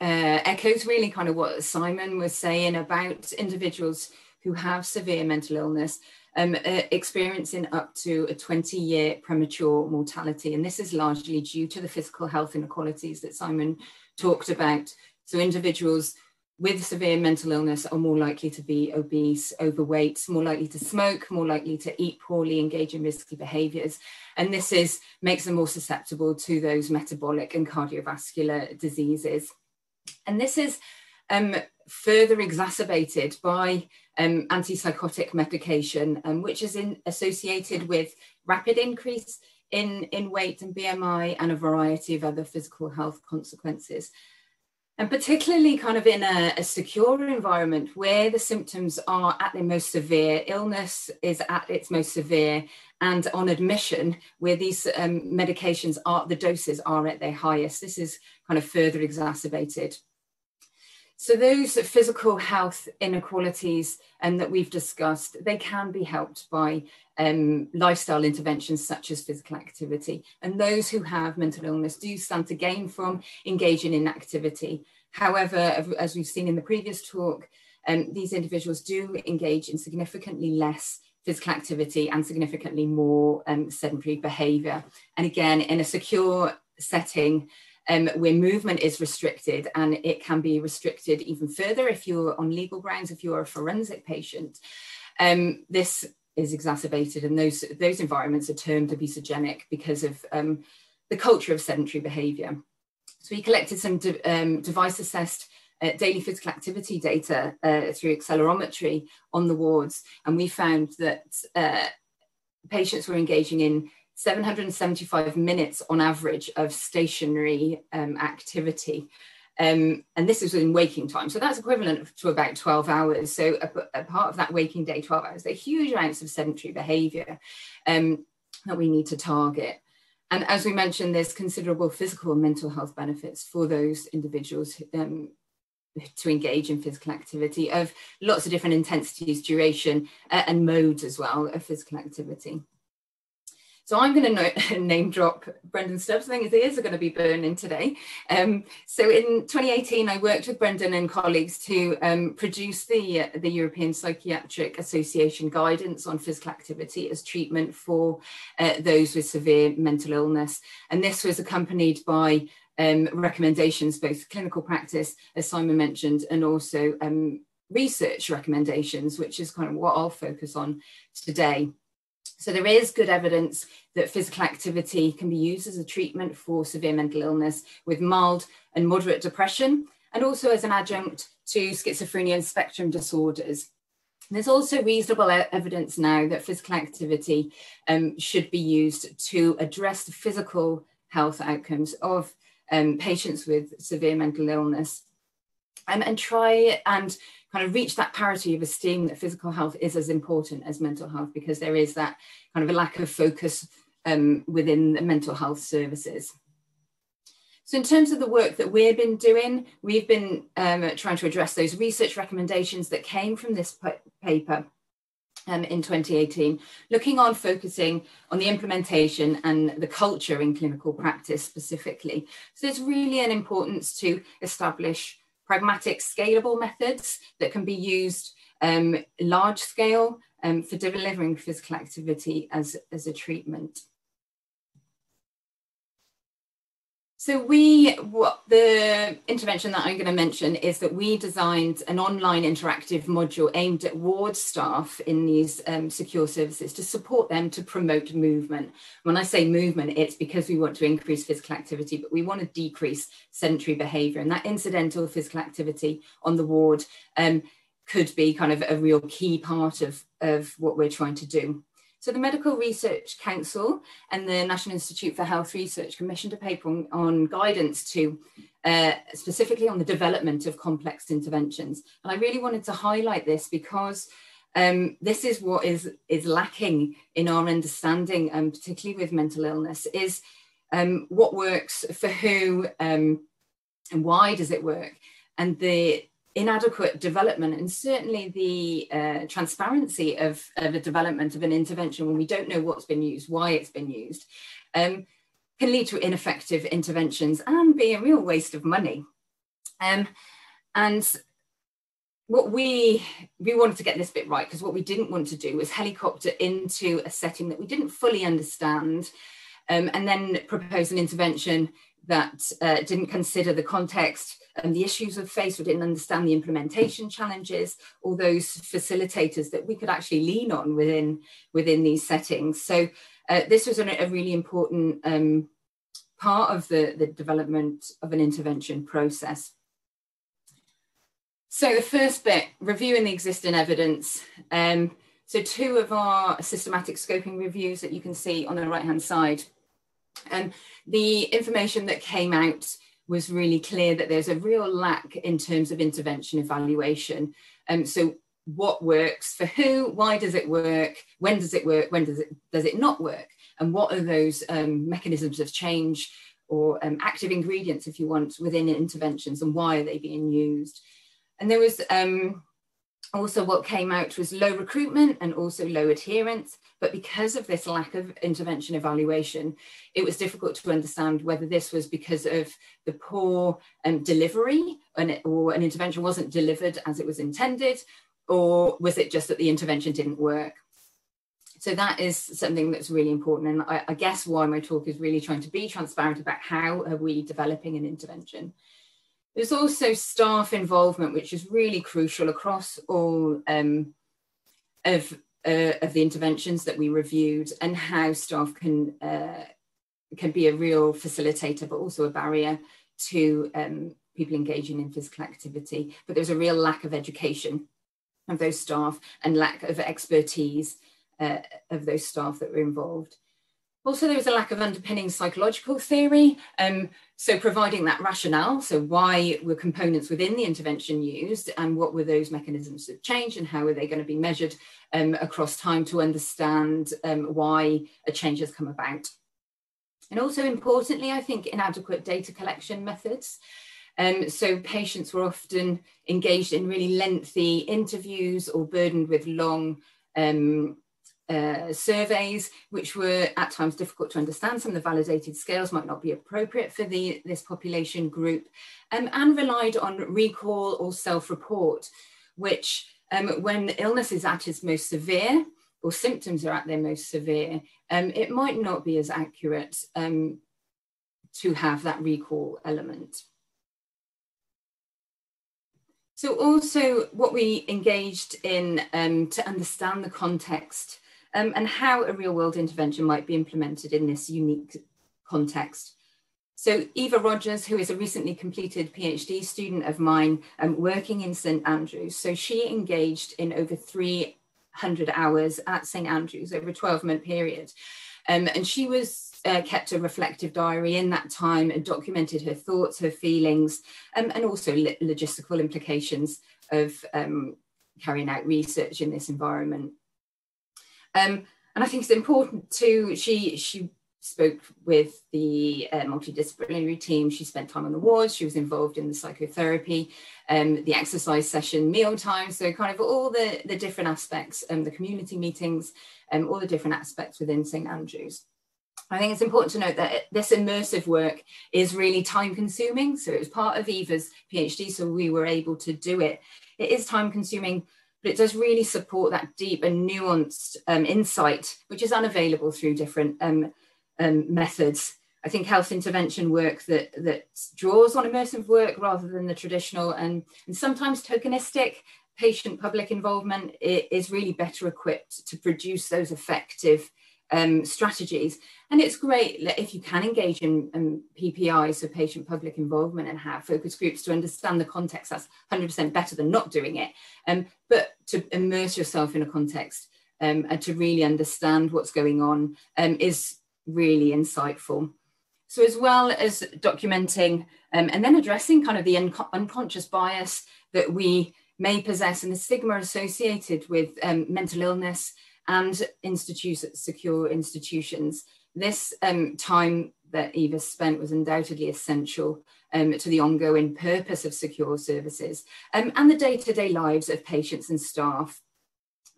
uh, echoes really kind of what Simon was saying about individuals who have severe mental illness um, uh, experiencing up to a 20 year premature mortality. And this is largely due to the physical health inequalities that Simon talked about. So, individuals with severe mental illness are more likely to be obese, overweight, more likely to smoke, more likely to eat poorly, engage in risky behaviors. And this is makes them more susceptible to those metabolic and cardiovascular diseases. And this is um, further exacerbated by um, antipsychotic medication, um, which is in, associated with rapid increase in, in weight and BMI and a variety of other physical health consequences. And particularly kind of in a, a secure environment where the symptoms are at their most severe, illness is at its most severe, and on admission where these um, medications are, the doses are at their highest. This is kind of further exacerbated. So those physical health inequalities um, that we've discussed, they can be helped by um, lifestyle interventions such as physical activity. And those who have mental illness do stand to gain from engaging in activity. However, as we've seen in the previous talk, um, these individuals do engage in significantly less physical activity and significantly more um, sedentary behaviour. And again, in a secure setting, um, where movement is restricted and it can be restricted even further if you're on legal grounds, if you're a forensic patient. Um, this is exacerbated and those, those environments are termed obesogenic because of um, the culture of sedentary behaviour. So we collected some de um, device assessed uh, daily physical activity data uh, through accelerometry on the wards, and we found that uh, patients were engaging in 775 minutes on average of stationary um, activity. Um, and this is in waking time. So that's equivalent to about 12 hours. So a, a part of that waking day, 12 hours, they're huge amounts of sedentary behavior um, that we need to target. And as we mentioned, there's considerable physical and mental health benefits for those individuals um, to engage in physical activity of lots of different intensities, duration, uh, and modes as well of physical activity. So I'm going to name drop Brendan Stubbs. I think his ears are going to be burning today. Um, so in 2018, I worked with Brendan and colleagues to um, produce the, the European Psychiatric Association guidance on physical activity as treatment for uh, those with severe mental illness. And this was accompanied by um, recommendations, both clinical practice, as Simon mentioned, and also um, research recommendations, which is kind of what I'll focus on today. So there is good evidence that physical activity can be used as a treatment for severe mental illness with mild and moderate depression, and also as an adjunct to schizophrenia and spectrum disorders. There's also reasonable evidence now that physical activity um, should be used to address the physical health outcomes of um, patients with severe mental illness um, and try and kind of reach that parity of esteem that physical health is as important as mental health because there is that kind of a lack of focus um, within the mental health services. So in terms of the work that we've been doing, we've been um, trying to address those research recommendations that came from this paper um, in 2018, looking on focusing on the implementation and the culture in clinical practice specifically. So there's really an importance to establish pragmatic, scalable methods that can be used um, large scale um, for delivering physical activity as, as a treatment. So we, what the intervention that I'm going to mention is that we designed an online interactive module aimed at ward staff in these um, secure services to support them to promote movement. When I say movement, it's because we want to increase physical activity, but we want to decrease sedentary behaviour. And that incidental physical activity on the ward um, could be kind of a real key part of, of what we're trying to do. So the Medical Research Council and the National Institute for Health Research commissioned a paper on, on guidance to uh, specifically on the development of complex interventions. And I really wanted to highlight this because um, this is what is, is lacking in our understanding, um, particularly with mental illness, is um, what works for who um, and why does it work? And the inadequate development and certainly the uh, transparency of, of the development of an intervention when we don't know what's been used, why it's been used, um, can lead to ineffective interventions and be a real waste of money. Um, and what we we wanted to get this bit right because what we didn't want to do was helicopter into a setting that we didn't fully understand um, and then propose an intervention that uh, didn't consider the context and the issues of face, or didn't understand the implementation challenges, all those facilitators that we could actually lean on within, within these settings. So uh, this was a, a really important um, part of the, the development of an intervention process. So the first bit, reviewing the existing evidence. Um, so two of our systematic scoping reviews that you can see on the right-hand side. Um, the information that came out was really clear that there's a real lack in terms of intervention evaluation. Um, so what works for who, why does it work, when does it work, when does it, does it not work? And what are those um, mechanisms of change or um, active ingredients, if you want, within interventions and why are they being used? And there was um, also what came out was low recruitment and also low adherence. But because of this lack of intervention evaluation, it was difficult to understand whether this was because of the poor um, delivery and or an intervention wasn't delivered as it was intended, or was it just that the intervention didn't work? So that is something that's really important. And I, I, guess why my talk is really trying to be transparent about how are we developing an intervention. There's also staff involvement, which is really crucial across all um, of, uh, of the interventions that we reviewed and how staff can, uh, can be a real facilitator, but also a barrier to um, people engaging in physical activity. But there's a real lack of education of those staff and lack of expertise uh, of those staff that were involved. Also, there was a lack of underpinning psychological theory. Um, so providing that rationale, so why were components within the intervention used and what were those mechanisms of change and how are they going to be measured um, across time to understand um, why a change has come about. And also importantly, I think inadequate data collection methods. Um, so patients were often engaged in really lengthy interviews or burdened with long um, uh, surveys, which were at times difficult to understand. Some of the validated scales might not be appropriate for the, this population group, um, and relied on recall or self-report, which um, when illness is at its most severe or symptoms are at their most severe, um, it might not be as accurate um, to have that recall element. So also what we engaged in um, to understand the context um, and how a real world intervention might be implemented in this unique context. So Eva Rogers, who is a recently completed PhD student of mine um, working in St Andrews, so she engaged in over 300 hours at St Andrews over a 12 month period. Um, and she was uh, kept a reflective diary in that time and documented her thoughts, her feelings, um, and also logistical implications of um, carrying out research in this environment. Um, and I think it's important too. She she spoke with the uh, multidisciplinary team. She spent time on the wards. She was involved in the psychotherapy, um, the exercise session, meal time. So kind of all the the different aspects, um, the community meetings, um, all the different aspects within St Andrews. I think it's important to note that this immersive work is really time consuming. So it was part of Eva's PhD, so we were able to do it. It is time consuming but it does really support that deep and nuanced um, insight, which is unavailable through different um, um, methods. I think health intervention work that that draws on immersive work rather than the traditional and, and sometimes tokenistic patient public involvement is really better equipped to produce those effective um, strategies. And it's great if you can engage in um, PPI, so patient public involvement, and have focus groups to understand the context. That's 100% better than not doing it. Um, but to immerse yourself in a context um, and to really understand what's going on um, is really insightful. So, as well as documenting um, and then addressing kind of the un unconscious bias that we may possess and the stigma associated with mental illness and institute secure institutions. This um, time that Eva spent was undoubtedly essential um, to the ongoing purpose of secure services um, and the day-to-day lives of patients and staff.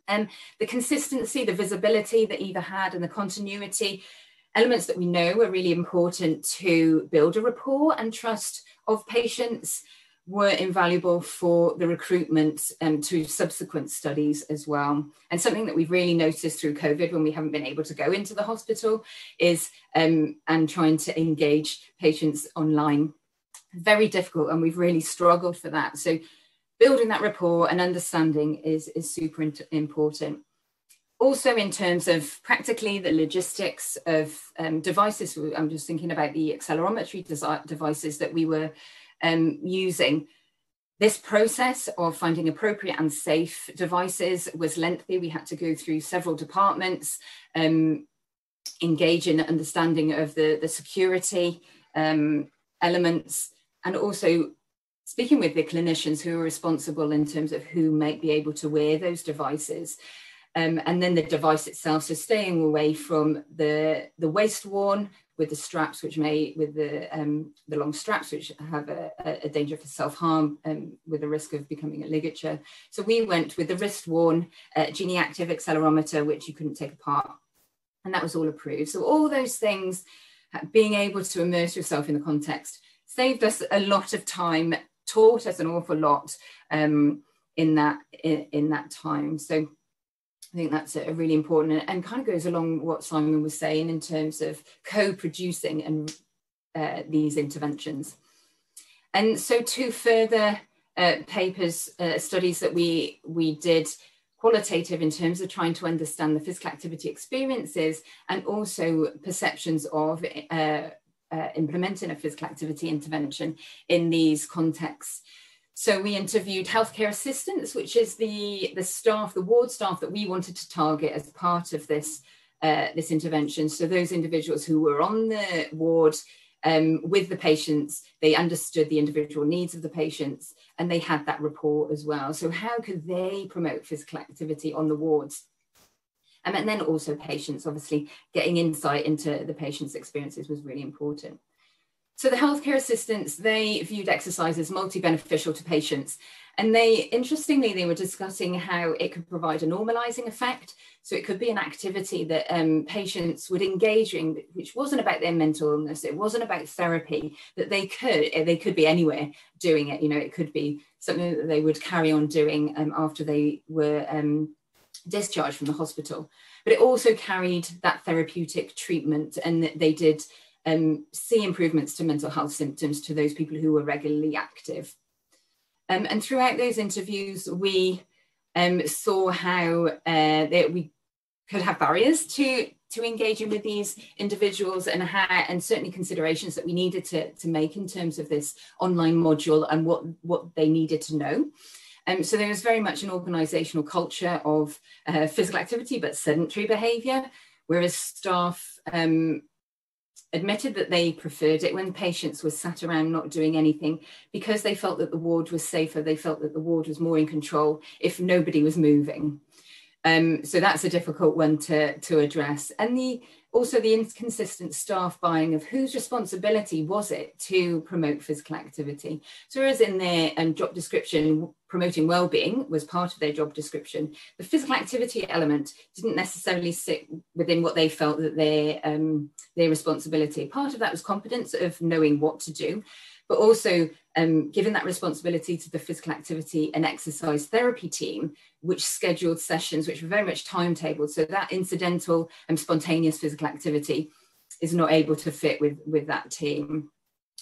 Um, the consistency, the visibility that Eva had and the continuity, elements that we know are really important to build a rapport and trust of patients were invaluable for the recruitment um, to subsequent studies as well. And something that we've really noticed through COVID when we haven't been able to go into the hospital is um, and trying to engage patients online. Very difficult, and we've really struggled for that. So building that rapport and understanding is, is super important. Also, in terms of practically the logistics of um, devices, I'm just thinking about the accelerometry devices that we were um, using. This process of finding appropriate and safe devices was lengthy. We had to go through several departments, um, engage in understanding of the, the security um, elements, and also speaking with the clinicians who are responsible in terms of who might be able to wear those devices. Um, and then the device itself, so staying away from the, the waist worn with the straps, which may, with the, um, the long straps, which have a, a danger for self-harm um, with the risk of becoming a ligature. So we went with the wrist-worn uh, GENEActiv accelerometer, which you couldn't take apart. And that was all approved. So all those things, uh, being able to immerse yourself in the context, saved us a lot of time, taught us an awful lot um, in, that, in, in that time. So I think that's a really important and kind of goes along what Simon was saying in terms of co-producing and uh, these interventions. And so two further uh, papers, uh, studies that we, we did qualitative in terms of trying to understand the physical activity experiences and also perceptions of uh, uh, implementing a physical activity intervention in these contexts. So we interviewed healthcare assistants, which is the, the staff, the ward staff that we wanted to target as part of this, uh, this intervention. So those individuals who were on the ward um, with the patients, they understood the individual needs of the patients and they had that rapport as well. So how could they promote physical activity on the wards? Um, and then also patients, obviously getting insight into the patient's experiences was really important. So the healthcare assistants, they viewed exercise as multi-beneficial to patients. And they, interestingly, they were discussing how it could provide a normalizing effect. So it could be an activity that um, patients would engage in, which wasn't about their mental illness. It wasn't about therapy, that they could, eh, they could be anywhere doing it. You know, it could be something that they would carry on doing um, after they were um, discharged from the hospital. But it also carried that therapeutic treatment and they did um, see improvements to mental health symptoms to those people who were regularly active. Um, and throughout those interviews, we um, saw how uh, we could have barriers to, to engaging with these individuals and how, and certainly considerations that we needed to, to make in terms of this online module and what, what they needed to know. Um, so there was very much an organisational culture of uh, physical activity, but sedentary behaviour, whereas staff um, admitted that they preferred it when patients were sat around not doing anything because they felt that the ward was safer. They felt that the ward was more in control if nobody was moving. Um, so that's a difficult one to, to address. And the also the inconsistent staff buying of whose responsibility was it to promote physical activity. So whereas in their um, job description, promoting well-being was part of their job description, the physical activity element didn't necessarily sit within what they felt that their, um, their responsibility. Part of that was competence of knowing what to do, but also um, given that responsibility to the physical activity and exercise therapy team, which scheduled sessions, which were very much timetabled. So that incidental and spontaneous physical activity is not able to fit with, with that team.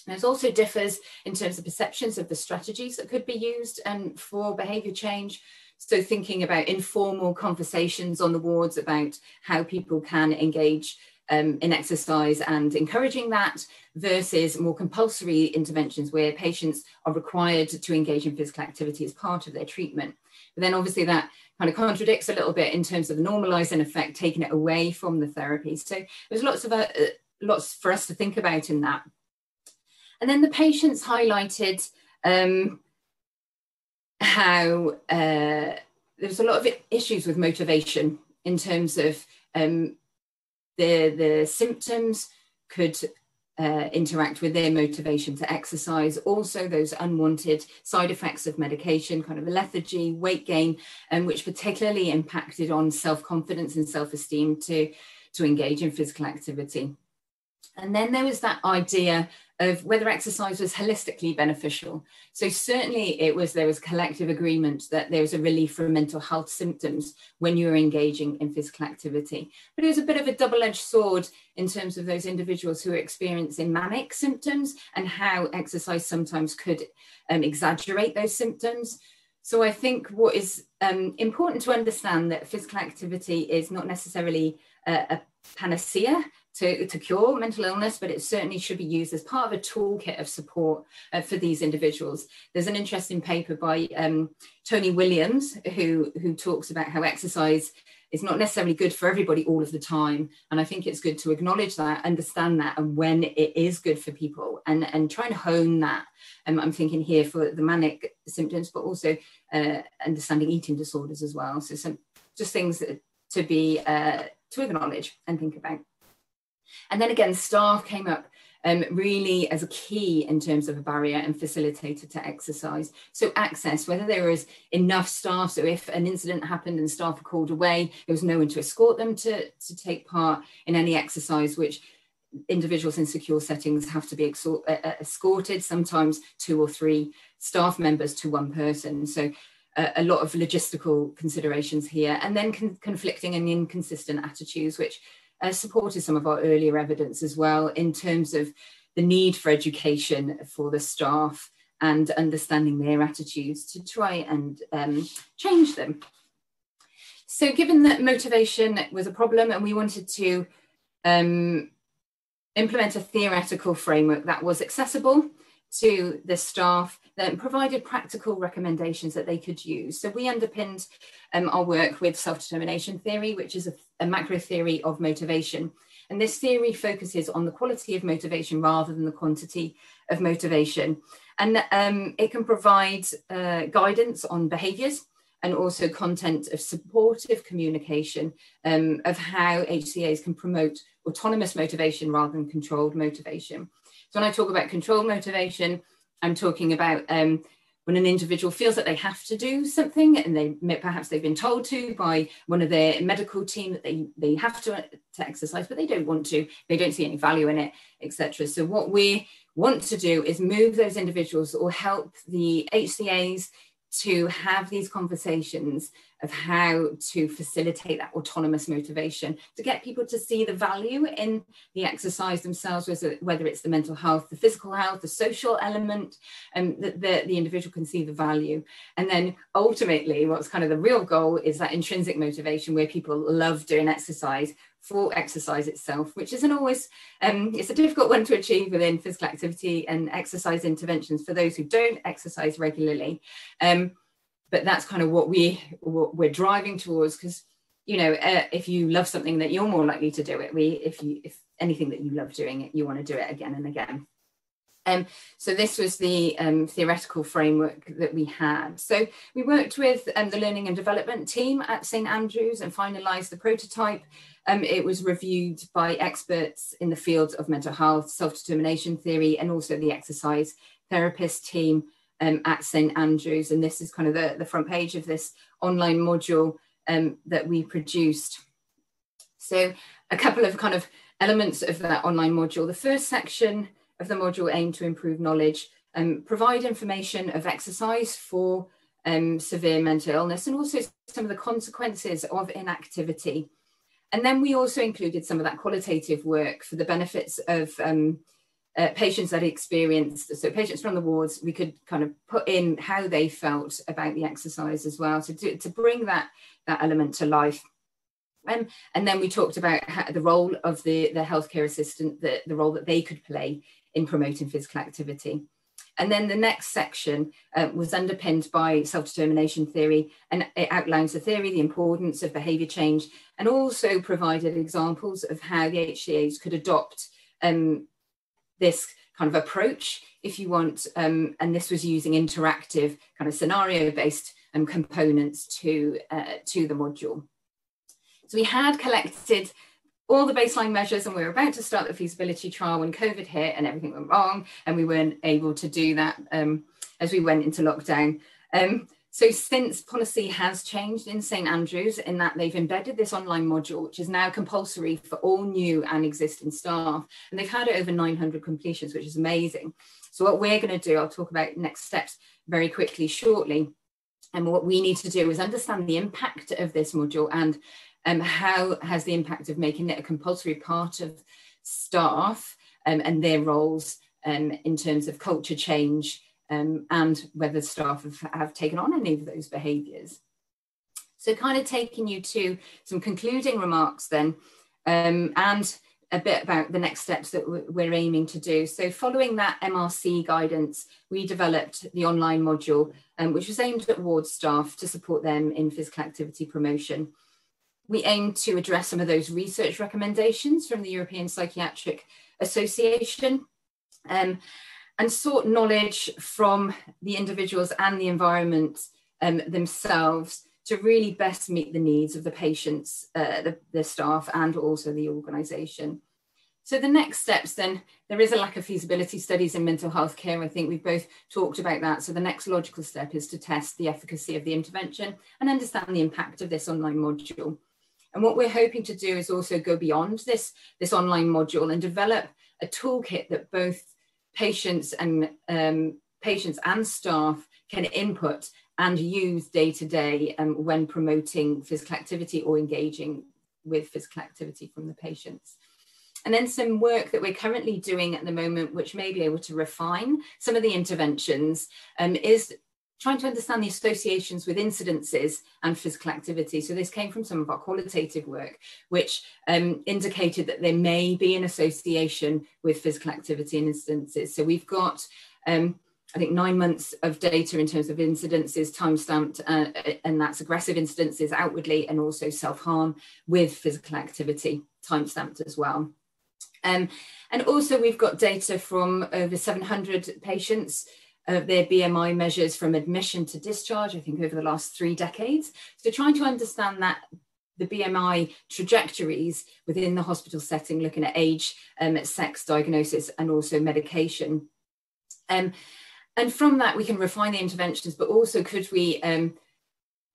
It also differs in terms of perceptions of the strategies that could be used um, for behaviour change. So thinking about informal conversations on the wards about how people can engage um, in exercise and encouraging that versus more compulsory interventions where patients are required to engage in physical activity as part of their treatment. But then obviously that kind of contradicts a little bit in terms of the normalizing effect, taking it away from the therapy. So there's lots of uh, lots for us to think about in that. And then the patients highlighted um, how uh, there was a lot of issues with motivation in terms of um, the, the symptoms could uh, interact with their motivation to exercise. Also, those unwanted side effects of medication, kind of lethargy, weight gain, and um, which particularly impacted on self confidence and self esteem to, to engage in physical activity. And then there was that idea of whether exercise was holistically beneficial. So certainly it was there was collective agreement that there was a relief from mental health symptoms when you were engaging in physical activity. But it was a bit of a double-edged sword in terms of those individuals who are experiencing manic symptoms and how exercise sometimes could um, exaggerate those symptoms. So I think what is um, important to understand that physical activity is not necessarily a, a panacea to, to cure mental illness, but it certainly should be used as part of a toolkit of support uh, for these individuals. There's an interesting paper by um, Tony Williams who, who talks about how exercise is not necessarily good for everybody all of the time. And I think it's good to acknowledge that, understand that, and when it is good for people and, and try and hone that. Um, I'm thinking here for the manic symptoms, but also uh, understanding eating disorders as well. So some just things to be uh, to acknowledge and think about. And then again, staff came up um, really as a key in terms of a barrier and facilitator to exercise. So access, whether there was enough staff, so if an incident happened and staff were called away, there was no one to escort them to, to take part in any exercise, which individuals in secure settings have to be uh, uh, escorted, sometimes two or three staff members to one person. So a, a, lot of logistical considerations here, and then con conflicting and inconsistent attitudes, which uh, supported some of our earlier evidence as well in terms of the need for education for the staff and understanding their attitudes to try and um, change them. So given that motivation was a problem and we wanted to um, implement a theoretical framework that was accessible to the staff that provided practical recommendations that they could use. So we underpinned um, our work with self-determination theory, which is a, a macro theory of motivation. And this theory focuses on the quality of motivation rather than the quantity of motivation. And um, it can provide uh, guidance on behaviors and also content of supportive communication um, of how HCAs can promote autonomous motivation rather than controlled motivation. So when I talk about controlled motivation, I'm talking about um, when an individual feels that they have to do something and they perhaps they've been told to by one of their medical team that they, they have to, to exercise, but they don't want to, they don't see any value in it, etc. So what we want to do is move those individuals or help the HCAs to have these conversations of how to facilitate that autonomous motivation, to get people to see the value in the exercise themselves, whether it's the mental health, the physical health, the social element, and um, that the, the individual can see the value. And then ultimately, what's kind of the real goal is that intrinsic motivation where people love doing exercise for exercise itself, which isn't always, um, it's a difficult one to achieve within physical activity and exercise interventions for those who don't exercise regularly. Um, but that's kind of what we what we're driving towards because you know uh, if you love something that you're more likely to do it we if you if anything that you love doing it you want to do it again and again um, so this was the um, theoretical framework that we had. So we worked with um, the learning and development team at St Andrews and finalised the prototype. Um, it was reviewed by experts in the field of mental health, self-determination theory, and also the exercise therapist team um, at St Andrews. And this is kind of the, the front page of this online module um, that we produced. So a couple of kind of elements of that online module. The first section of the module aimed to improve knowledge, um, provide information of exercise for um, severe mental illness and also some of the consequences of inactivity. And then we also included some of that qualitative work for the benefits of um, uh, patients that experienced, so patients from the wards, we could kind of put in how they felt about the exercise as well, to, to bring that, that element to life. Um, and then we talked about how, the role of the, the healthcare assistant, the, the role that they could play in promoting physical activity. And then the next section uh, was underpinned by self-determination theory and it outlines the theory, the importance of behaviour change, and also provided examples of how the HCAs could adopt um, this kind of approach, if you want. Um, and this was using interactive kind of scenario-based um, components to, uh, to the module. So we had collected all the baseline measures and we were about to start the feasibility trial when COVID hit and everything went wrong and we weren't able to do that um, as we went into lockdown. Um, so since policy has changed in St Andrews in that they've embedded this online module, which is now compulsory for all new and existing staff, and they've had over 900 completions, which is amazing. So what we're going to do, I'll talk about next steps very quickly shortly. And what we need to do is understand the impact of this module and um, how has the impact of making it a compulsory part of staff um, and their roles um, in terms of culture change um, and whether staff have, have taken on any of those behaviours. So kind of taking you to some concluding remarks then, um, and a bit about the next steps that we're aiming to do. So following that MRC guidance, we developed the online module, um, which was aimed at ward staff to support them in physical activity promotion. We aim to address some of those research recommendations from the European Psychiatric Association. Um, and sought knowledge from the individuals and the environment um, themselves to really best meet the needs of the patients, uh, the, the staff, and also the organisation. So the next steps then, there is a lack of feasibility studies in mental health care. I think we've both talked about that. So the next logical step is to test the efficacy of the intervention and understand the impact of this online module. And what we're hoping to do is also go beyond this, this online module and develop a toolkit that both patients and um, patients and staff can input and use day to day um, when promoting physical activity or engaging with physical activity from the patients. And then some work that we're currently doing at the moment, which may be able to refine some of the interventions, um, is trying to understand the associations with incidences and physical activity. So this came from some of our qualitative work, which um, indicated that there may be an association with physical activity and incidences. So we've got, um, I think, nine months of data in terms of incidences, time stamped, uh, and that's aggressive incidences outwardly and also self-harm with physical activity, time stamped as well. Um, and also we've got data from over 700 patients of their BMI measures from admission to discharge, I think over the last three decades. So trying to understand that the BMI trajectories within the hospital setting, looking at age, um, sex diagnosis, and also medication. Um, and from that, we can refine the interventions, but also could we um,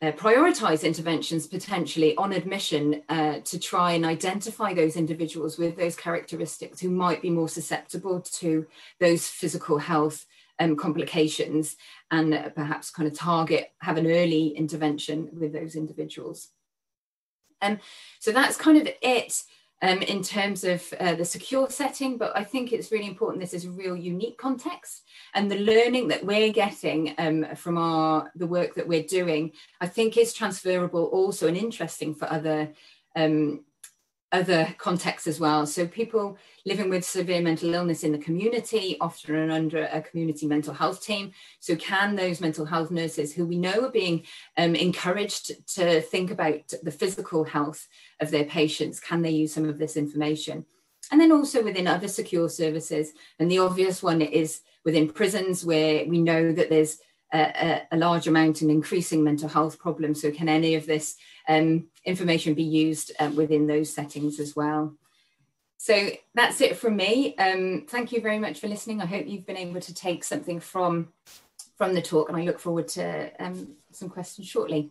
uh, prioritize interventions potentially on admission uh, to try and identify those individuals with those characteristics who might be more susceptible to those physical health um, complications and perhaps kind of target, have an early intervention with those individuals. Um, so that's kind of it um, in terms of uh, the secure setting, but I think it's really important this is a real unique context and the learning that we're getting um, from our the work that we're doing, I think is transferable also and interesting for other um, other contexts as well. So people living with severe mental illness in the community, often under a community mental health team. So can those mental health nurses who we know are being um, encouraged to think about the physical health of their patients, can they use some of this information? And then also within other secure services. And the obvious one is within prisons where we know that there's a, a, large amount and increasing mental health problems. So can any of this um, information be used um, within those settings as well? So that's it from me. Um, thank you very much for listening. I hope you've been able to take something from from the talk, and I look forward to um, some questions shortly.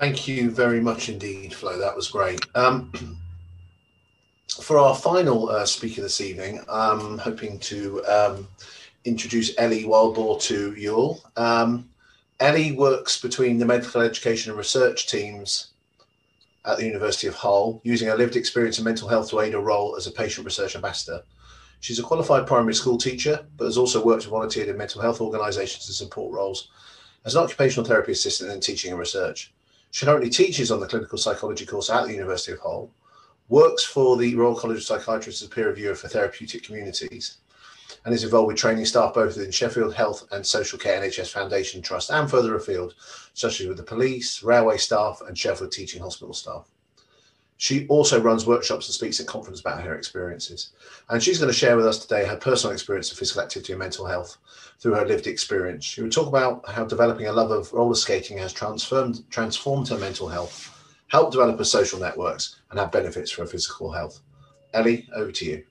Thank you very much indeed, Flo. That was great. Um, for our final uh, speaker this evening, I'm hoping to um, introduce Ellie Wildbore to you all. Um, Ellie works between the medical education and research teams at the University of Hull, using her lived experience in mental health to aid her role as a patient research ambassador. She's a qualified primary school teacher, but has also worked and volunteered in mental health organisations and support roles as an occupational therapy assistant in teaching and research. She currently teaches on the clinical psychology course at the University of Hull, works for the Royal College of Psychiatrists as peer reviewer for therapeutic communities, and is involved with training staff both within Sheffield Health and Social Care NHS Foundation Trust and further afield, such as with the police, railway staff, and Sheffield teaching hospital staff. She also runs workshops and speaks at conferences about her experiences. And she's going to share with us today her personal experience of physical activity and mental health through her lived experience. She will talk about how developing a love of roller skating has transformed, transformed her mental health, helped develop her social networks, and have benefits for her physical health. Ellie, over to you.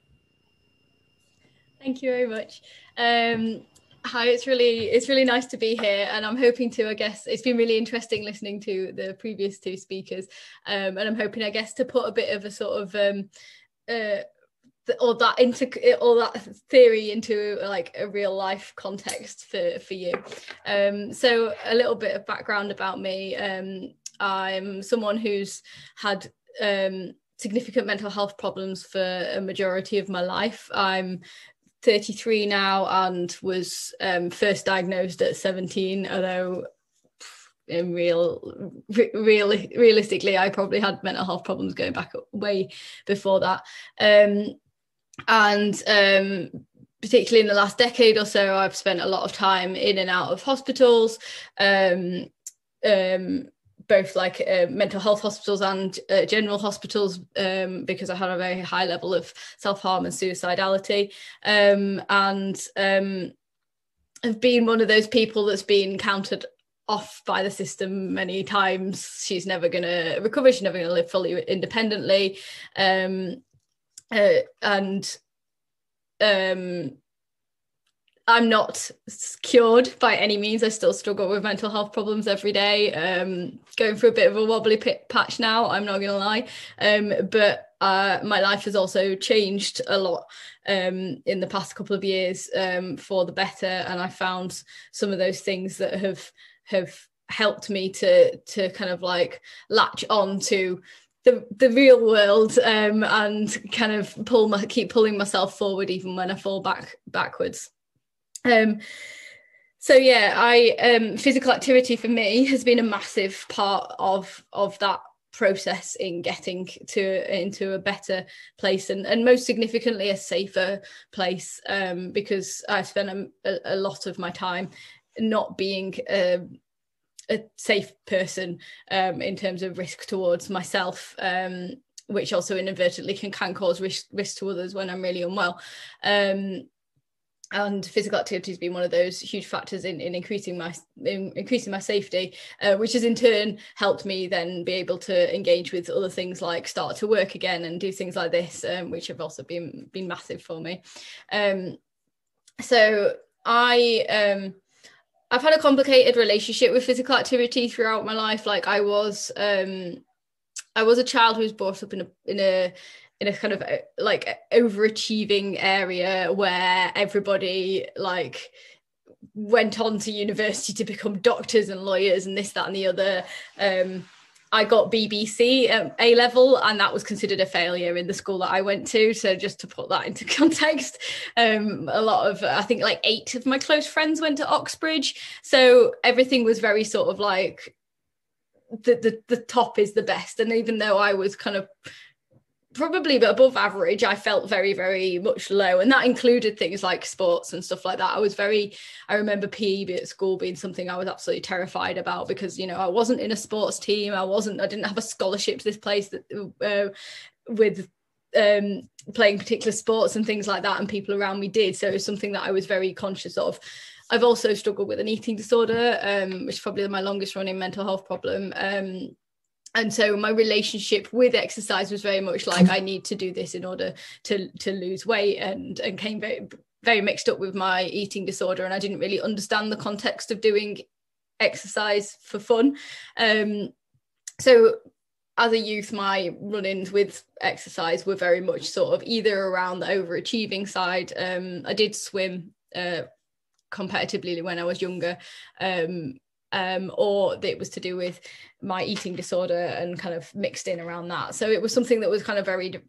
Thank you very much. Um, hi, it's really it's really nice to be here, and I'm hoping to. I guess it's been really interesting listening to the previous two speakers, um, and I'm hoping, I guess, to put a bit of a sort of um, uh, all that into all that theory into like a real life context for for you. Um, so a little bit of background about me. Um, I'm someone who's had um, significant mental health problems for a majority of my life. I'm 33 now and was um, first diagnosed at 17, although in real, re- real realistically, I probably had mental health problems going back way before that. Um, and um, particularly in the last decade or so, I've spent a lot of time in and out of hospitals. Um, um, both like uh, mental health hospitals and uh, general hospitals um, because I had a very high level of self harm and suicidality. Um, and um, have been one of those people that's been counted off by the system many times. She's never going to recover, she's never going to live fully independently. Um, uh, and um, I'm not cured by any means. I still struggle with mental health problems every day. Um, going through a bit of a wobbly patch now. I'm not going to lie, um, but uh, my life has also changed a lot um, in the past couple of years um, for the better, and I found some of those things that have have helped me to to kind of like latch on to the the real world um, and kind of pull my keep pulling myself forward even when I fall back backwards. Um, so yeah, I um, physical activity for me has been a massive part of of that process in getting to into a better place and, and most significantly a safer place um, because I spent a, a, lot of my time not being a, a safe person um, in terms of risk towards myself um, which also inadvertently can, can cause risk, risk to others when I'm really unwell. Um, and physical activity has been one of those huge factors in, in increasing my in increasing my safety uh, which has in turn helped me then be able to engage with other things like start to work again and do things like this um, which have also been been massive for me. Um, so i um, i've had a complicated relationship with physical activity throughout my life. Like i was um, I was a child who was brought up in a in a in a kind of uh, like overachieving area where everybody like went on to university to become doctors and lawyers and this that and the other um, I got BBC um, A level, and that was considered a failure in the school that I went to. So, just to put that into context, um, a lot of, I think like eight of my close friends went to Oxbridge. So, everything was very sort of like the, the, the top is the best. And even though I was kind of probably but above average i felt very very much low and that included things like sports and stuff like that. I was very i remember pe at school being something i was absolutely terrified about because you know i wasn't in a sports team i wasn't i didn't have a scholarship to this place that uh, with um, playing particular sports and things like that and people around me did. So it was something that i was very conscious of. I've also struggled with an eating disorder, um, which is probably my longest running mental health problem. Um, and so my relationship with exercise was very much like I need to do this in order to to lose weight and and came very very mixed up with my eating disorder. And I didn't really understand the context of doing exercise for fun. Um, so as a youth my run-ins with exercise were very much sort of either around the overachieving side. Um, I did swim uh, competitively when I was younger. Um, um, or it was to do with my eating disorder and kind of mixed in around that. So it was something that was kind of very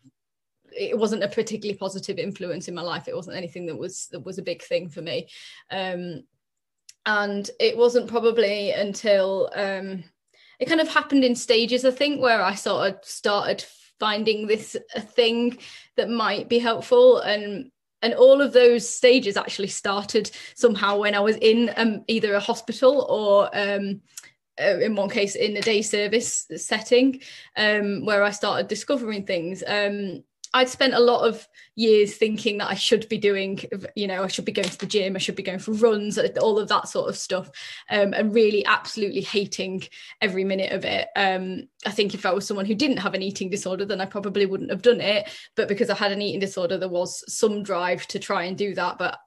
it wasn't a particularly positive influence in my life. It wasn't anything that was that was a big thing for me. Um, and it wasn't probably until um, it kind of happened in stages, I think, where I sort of started finding this a thing that might be helpful and and all of those stages actually started somehow when I was in um, either a hospital or um, uh, in one case in a day service setting um, where I started discovering things. Um, I'd spent a lot of years thinking that I should be doing, you know, I should be going to the gym, I should be going for runs, uh, all of that sort of stuff, um, and really absolutely hating every minute of it. Um, I think if I was someone who didn't have an eating disorder, then I probably wouldn't have done it. But because I had an eating disorder, there was some drive to try and do that. But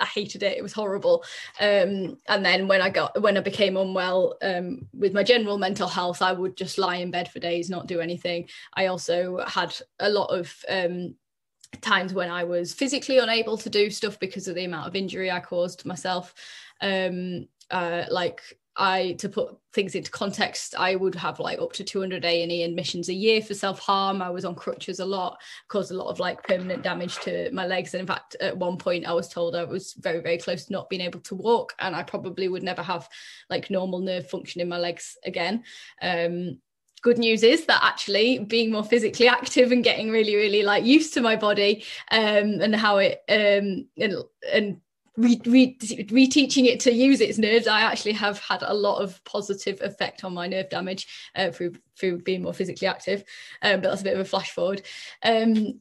I hated it. It was horrible. Um, and then when I got when I became unwell um, with my general mental health, I would just lie in bed for days, not do anything. I also had a lot of um, times when I was physically unable to do stuff because of the amount of injury I caused myself. Um, uh, like I to put things into context, I would have like up to 200 A and E admissions a year for self harm. I was on crutches a lot, caused a lot of like permanent damage to my legs. And in fact, at one point, I was told I was very very close to not being able to walk, and I probably would never have like normal nerve function in my legs again. Um, good news is that actually being more physically active and getting really really like used to my body um, and how it um, and, and re- re- reteaching it to use its nerves, I actually have had a lot of positive effect on my nerve damage uh, through through being more physically active. Um, but that's a bit of a flash forward. Um,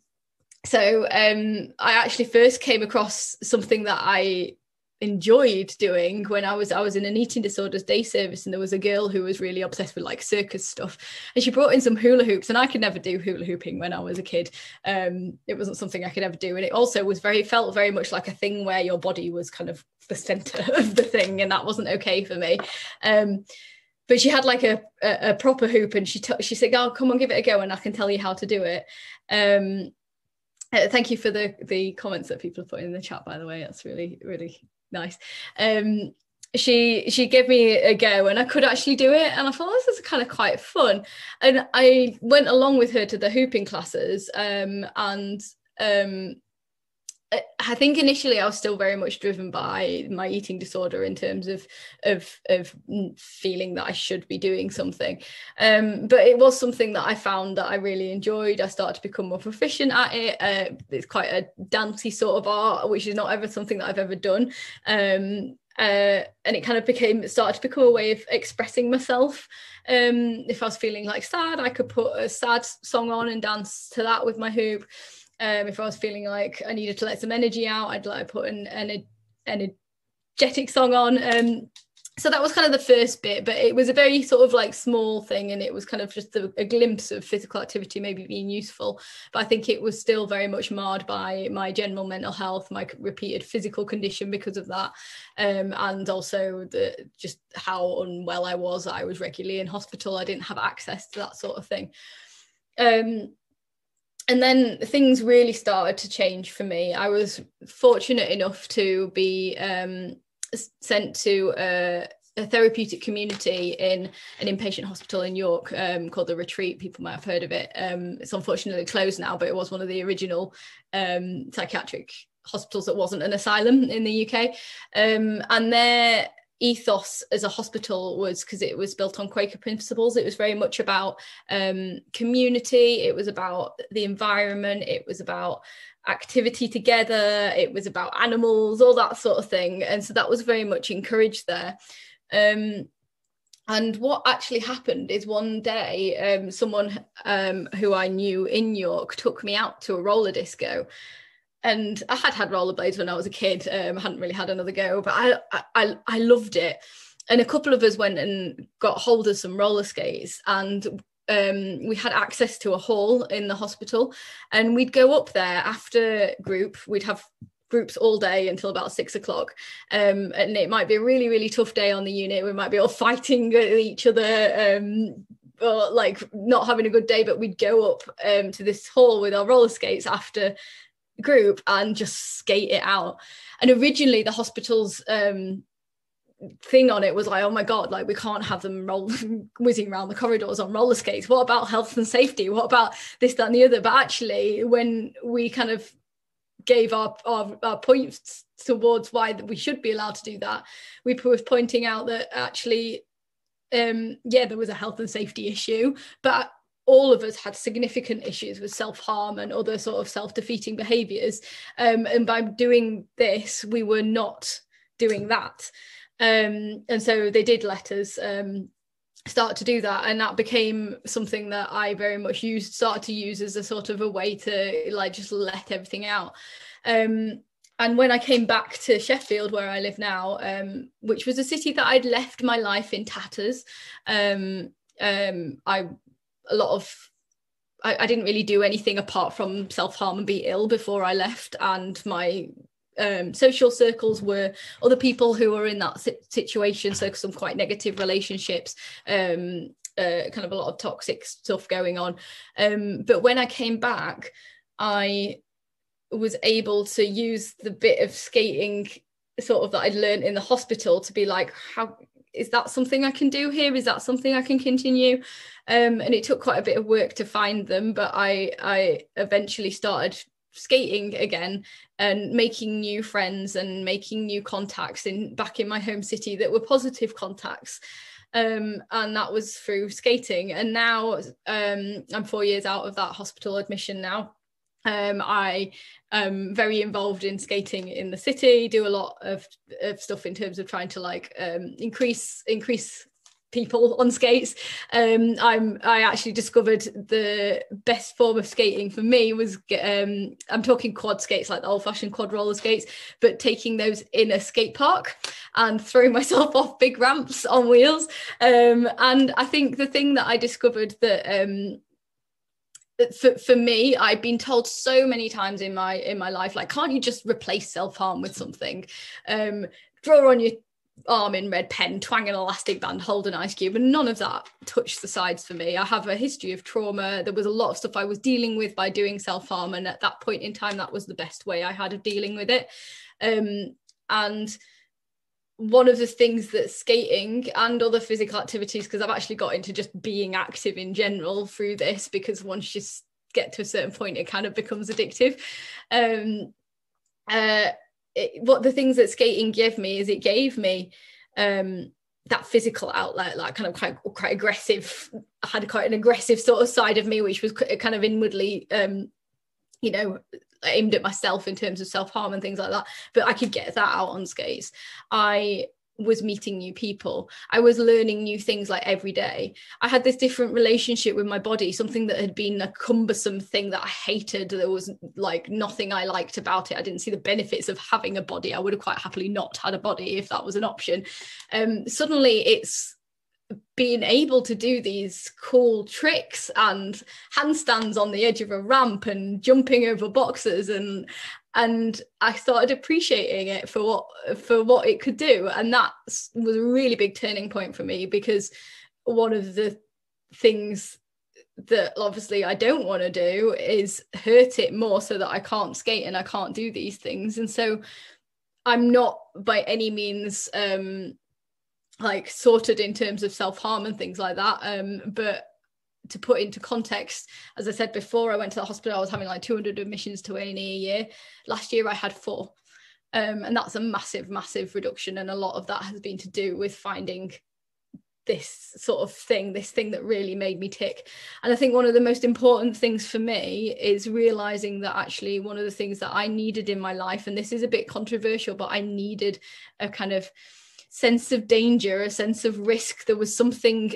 so um, I actually first came across something that I enjoyed doing when I was I was in an eating disorders day service and there was a girl who was really obsessed with like circus stuff. And she brought in some hula hoops and I could never do hula hooping when I was a kid. Um it wasn't something I could ever do. And it also was very felt very much like a thing where your body was kind of the center of the thing and that wasn't okay for me. Um but she had like a, a, a proper hoop and she t- she said oh come on give it a go and i can tell you how to do it. Um uh, thank you for the the comments that people put in the chat by the way. That's really really nice. Um she she gave me a go and I could actually do it. And I thought this is kind of quite fun. And I went along with her to the hooping classes um, and um, I think initially I was still very much driven by my eating disorder in terms of of of feeling that I should be doing something, um, but it was something that I found that I really enjoyed. I started to become more proficient at it. Uh, it's quite a dancey sort of art, which is not ever something that I've ever done. Um, uh, and it kind of became started to become a way of expressing myself. Um, if I was feeling like sad, I could put a sad song on and dance to that with my hoop. Um, if I was feeling like I needed to let some energy out, I'd like put an, an energetic song on. Um, so that was kind of the first bit but it was a very sort of like small thing and it was kind of just a, a, glimpse of physical activity maybe being useful. But i think it was still very much marred by my general mental health my repeated physical condition because of that um, and also the just how unwell i was. I was regularly in hospital. I didn't have access to that sort of thing. Um, and then things really started to change for me i was fortunate enough to be um, sent to a, a, therapeutic community in an inpatient hospital in York um, called the Retreat. People might have heard of it. Um, it's unfortunately closed now, but it was one of the original um, psychiatric hospitals that wasn't an asylum in the UK. Um, and their ethos as a hospital was because it was built on Quaker principles. It was very much about um, community. It was about the environment. It was about activity together it was about animals all that sort of thing and so that was very much encouraged there um, and what actually happened is one day um, someone um, who i knew in york took me out to a roller disco and i had had rollerblades when i was a kid um, i hadn't really had another go but I, I i loved it. And a couple of us went and got hold of some roller skates and um, we had access to a hall in the hospital. And we'd go up there after group we'd have groups all day until about six o'clock um, and it might be a really really tough day on the unit. We might be all fighting each other um, or like not having a good day but we'd go up um, to this hall with our roller skates after group and just skate it out and originally the hospital's um, thing on it was like, oh my god, like we can't have them roll whizzing around the corridors on roller skates. What about health and safety? What about this, that, and the other? But actually, when we kind of gave our, our, our points towards why we should be allowed to do that, we were pointing out that actually, um, yeah, there was a health and safety issue, but all of us had significant issues with self-harm and other sort of self-defeating behaviors. Um, and by doing this we were not doing that. Um, and so they did let us um, start to do that. And that became something that i very much used started to use as a sort of a way to like just let everything out. Um, and when i came back to sheffield where i live now um, which was a city that i'd left my life in tatters um, um, i a lot of I, I, didn't really do anything apart from self-harm and be ill before i left and my um, social circles were other people who were in that situation, so some quite negative relationships, um, uh, kind of a lot of toxic stuff going on. Um, but when I came back, I was able to use the bit of skating sort of that I'd learned in the hospital to be like, how is that something I can do here? Is that something I can continue? Um, and it took quite a bit of work to find them, but I I eventually started skating again and making new friends and making new contacts in back in my home city that were positive contacts um, and that was through skating and now um, i'm four years out of that hospital admission now um, I am very involved in skating in the city, do a lot of, of stuff in terms of trying to like um, increase increase people on skates. Um, I'm I actually discovered the best form of skating for me was um, I'm talking quad skates like the old fashioned quad roller skates, but taking those in a skate park and throwing myself off big ramps on wheels. Um, and I think the thing that I discovered that um, for, for me i've been told so many times in my in my life like can't you just replace self-harm with something um draw on your arm in red pen, twang an elastic band, hold an ice cube, and none of that touched the sides for me. I have a history of trauma. There was a lot of stuff I was dealing with by doing self harm, and at that point in time, that was the best way I had of dealing with it. Um, and one of the things that skating and other physical activities, because I've actually got into just being active in general through this, because once you get to a certain point, it kind of becomes addictive. Um, uh, it, what the things that skating gave me is it gave me um, that physical outlet, like kind of quite quite aggressive. I had quite an aggressive sort of side of me, which was kind of inwardly, um, you know, aimed at myself in terms of self harm and things like that. But I could get that out on skates. I was meeting new people. I was learning new things like every day. I had this different relationship with my body, something that had been a cumbersome thing that I hated. There was like nothing I liked about it. I didn't see the benefits of having a body. I would have quite happily not had a body if that was an option. Um, suddenly it's being able to do these cool tricks and handstands on the edge of a ramp and jumping over boxes and and I started appreciating it for what for what it could do. And that was a really big turning point for me because one of the things that obviously I don't want to do is hurt it more so that I can't skate and I can't do these things. And so I'm not by any means um like sorted in terms of self-harm and things like that. Um but to put into context as i said before i went to the hospital i was having like 200 admissions to a a year. Last year i had four. Um, and that's a massive massive reduction and a lot of that has been to do with finding this sort of thing this thing that really made me tick. And i think one of the most important things for me is realizing that actually one of the things that i needed in my life and this is a bit controversial but i needed a kind of sense of danger, a sense of risk. There was something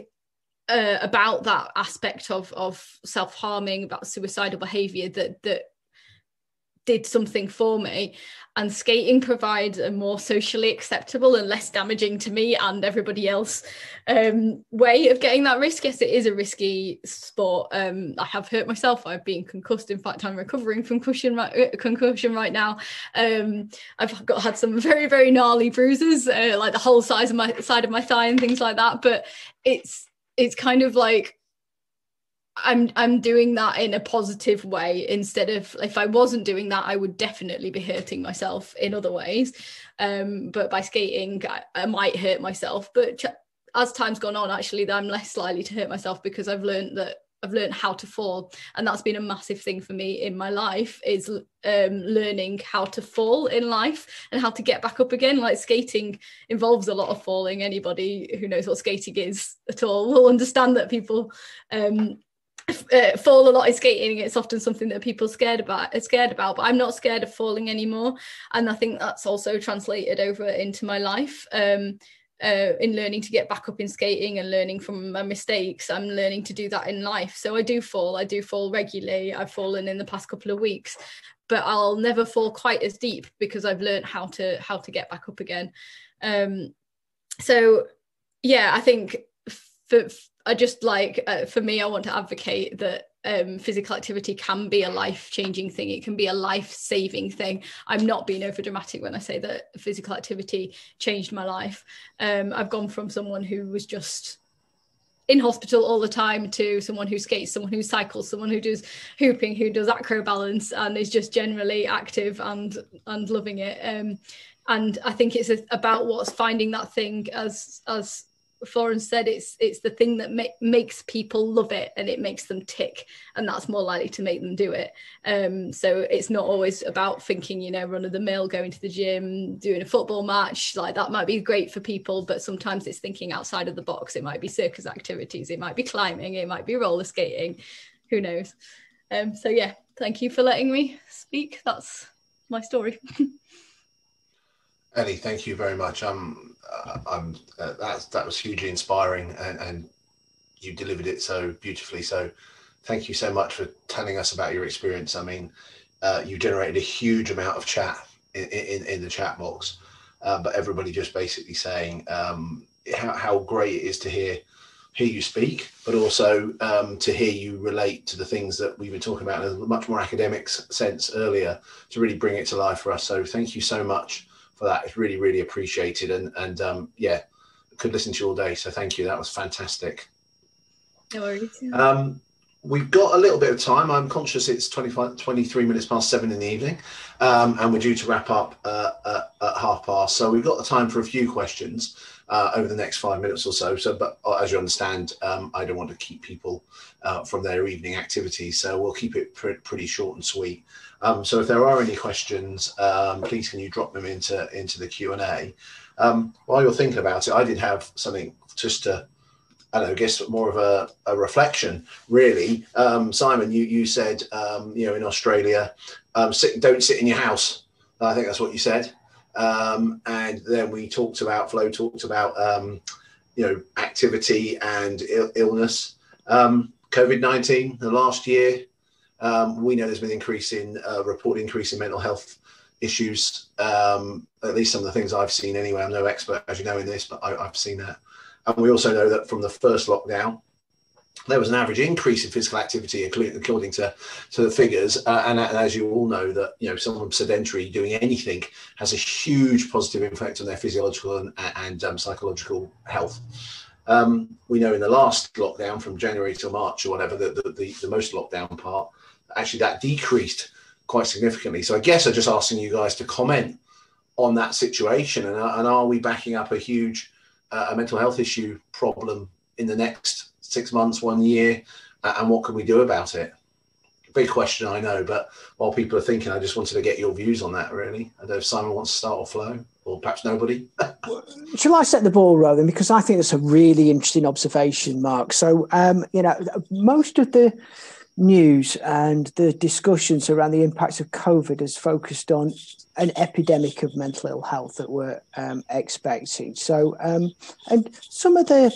uh, about that aspect of of self harming, about suicidal behaviour that that did something for me. And skating provides a more socially acceptable and less damaging to me and everybody else um, way of getting that risk. Yes it is a risky sport. Um, i have hurt myself. I've been concussed. In fact i'm recovering from concussion right, uh, concussion right now. Um, i've got had some very very gnarly bruises uh, like the whole size of my side of my thigh and things like that. But it's it's kind of like I'm I'm doing that in a positive way instead of if I wasn't doing that I would definitely be hurting myself in other ways. Um but by skating I, I might hurt myself but ch- as time's gone on actually I'm less likely to hurt myself because I've learned that I've learned how to fall. And that's been a massive thing for me in my life is um, learning how to fall in life and how to get back up again. Like skating involves a lot of falling. Anybody who knows what skating is at all will understand that people um, uh, fall a lot in skating it's often something that people scared about are scared about but i'm not scared of falling anymore. And i think that's also translated over into my life um, uh, in learning to get back up in skating and learning from my mistakes. I'm learning to do that in life. So i do fall i do fall regularly. I've fallen in the past couple of weeks but i'll never fall quite as deep because i've learned how to how to get back up again. Um, so yeah i think for I just like uh, for me, I want to advocate that um, physical activity can be a life changing thing. It can be a life saving thing. I'm not being over dramatic when I say that physical activity changed my life. Um, I've gone from someone who was just in hospital all the time to someone who skates, someone who cycles, someone who does hooping, who does acro balance, and is just generally active and and loving it. Um, and I think it's about what's finding that thing as as Florence said, it's it's the thing that ma- makes people love it and it makes them tick, and that's more likely to make them do it. Um, so it's not always about thinking, you know, run of the mill, going to the gym, doing a football match. Like that might be great for people, but sometimes it's thinking outside of the box. It might be circus activities, it might be climbing, it might be roller skating. Who knows? Um, so yeah, thank you for letting me speak. That's my story. Ellie, thank you very much. Um, uh, I'm uh, that that was hugely inspiring, and, and you delivered it so beautifully. So, thank you so much for telling us about your experience. I mean, uh, you generated a huge amount of chat in in, in the chat box, uh, but everybody just basically saying um, how how great it is to hear hear you speak, but also um, to hear you relate to the things that we've been talking about in a much more academic sense earlier to really bring it to life for us. So, thank you so much for that. It's really, really appreciated. And, and um, yeah, could listen to you all day. So thank you. That was fantastic. No worries. Um, we've got a little bit of time. I'm conscious it's 25, 23 minutes past seven in the evening, um, and we're due to wrap up uh, at, at, half past. So we've got the time for a few questions uh, over the next five minutes or so. So, but uh, as you understand, um, I don't want to keep people uh, from their evening activities, so we'll keep it pr- pretty short and sweet. Um, so, if there are any questions, um, please can you drop them into into the Q and A. Um, while you're thinking about it, I did have something just to I don't know, I guess more of a, a reflection, really. Um, Simon, you you said um, you know in Australia, um, sit, don't sit in your house. I think that's what you said. And then we talked about Flo talked about you know activity and Ill- illness. COVID nineteen the last year, we know there's been increasing uh, report increase in mental health issues. at least some of the things I've seen anyway. I'm no expert, as you know, in this, but I, I've seen that. And we also know that from the first lockdown, there was an average increase in physical activity according to, to the figures. Uh, and, and, as you all know, that you know someone sedentary doing anything has a huge positive effect on their physiological and, and um, psychological health. Um, we know in the last lockdown from January to March or whatever, the, the, the, the most lockdown part, actually that decreased quite significantly. So I guess I'm just asking you guys to comment on that situation and, and are we backing up a huge uh, a mental health issue problem in the next six months, one year, uh, and what can we do about it? Big question, I know, but while people are thinking, I just wanted to get your views on that. Really, I don't know if Simon wants to start or Flo, or perhaps nobody. Shall I set the ball rolling because I think that's a really interesting observation, Mark. So, um, you know, most of the news and the discussions around the impacts of COVID has focused on an epidemic of mental ill health that we're um, expecting. So, um, and some of the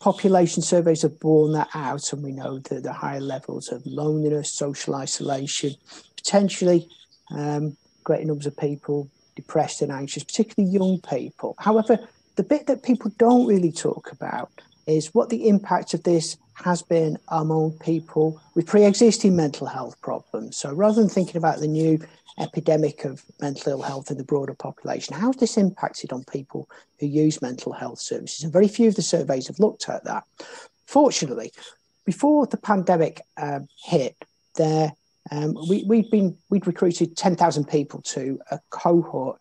population surveys have borne that out, and we know that the higher levels of loneliness, social isolation, potentially um, greater numbers of people depressed and anxious, particularly young people. However, the bit that people don't really talk about is what the impact of this has been among people with pre existing mental health problems. So rather than thinking about the new epidemic of mental ill health in the broader population, how has this impacted on people who use mental health services? And very few of the surveys have looked at that. Fortunately, before the pandemic um, hit, there um, we, we'd been we'd recruited 10,000 people to a cohort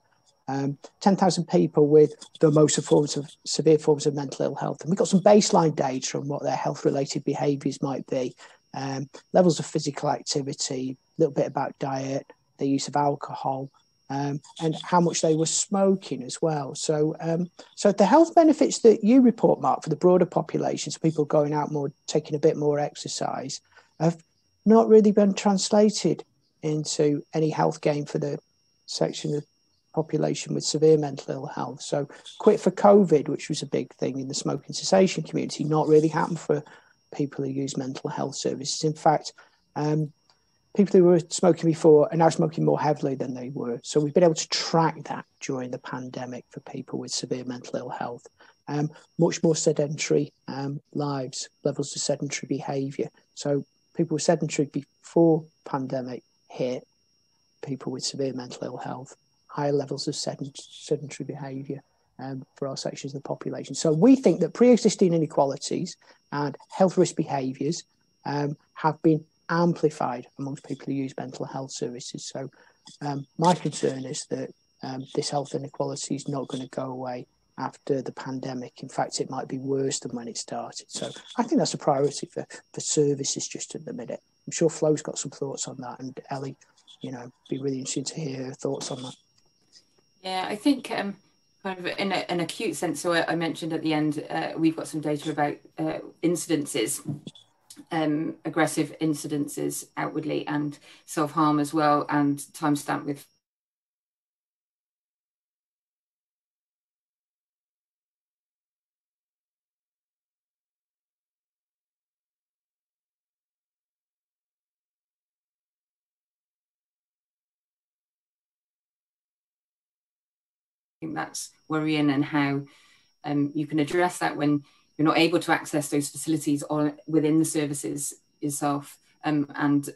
um, 10,000 people with the most forms of severe forms of mental ill health. And we've got some baseline data on what their health related behaviours might be um, levels of physical activity, a little bit about diet, the use of alcohol. Um, and how much they were smoking as well. So, um, so the health benefits that you report, Mark, for the broader population, so people going out more, taking a bit more exercise, have not really been translated into any health gain for the section of population with severe mental ill health. So, quit for COVID, which was a big thing in the smoking cessation community, not really happened for people who use mental health services. In fact, um, people who were smoking before are now smoking more heavily than they were. So, we've been able to track that during the pandemic for people with severe mental ill health. Um, much more sedentary um, lives, levels of sedentary behaviour. So, people with sedentary before pandemic hit, people with severe mental ill health higher levels of sedentary behaviour um, for our sections of the population. So we think that pre-existing inequalities and health risk behaviours um, have been amplified amongst people who use mental health services. So um, my concern is that um, this health inequality is not going to go away after the pandemic. In fact, it might be worse than when it started. So I think that's a priority for, for services just at the minute. I'm sure Flo's got some thoughts on that, and Ellie, you know, be really interesting to hear her thoughts on that. Yeah, I think um, kind of in a, an acute sense. So I mentioned at the end, uh, we've got some data about uh, incidences, um, aggressive incidences outwardly, and self harm as well, and timestamp with think that's worrying and how um, you can address that when you're not able to access those facilities or within the services yourself um, and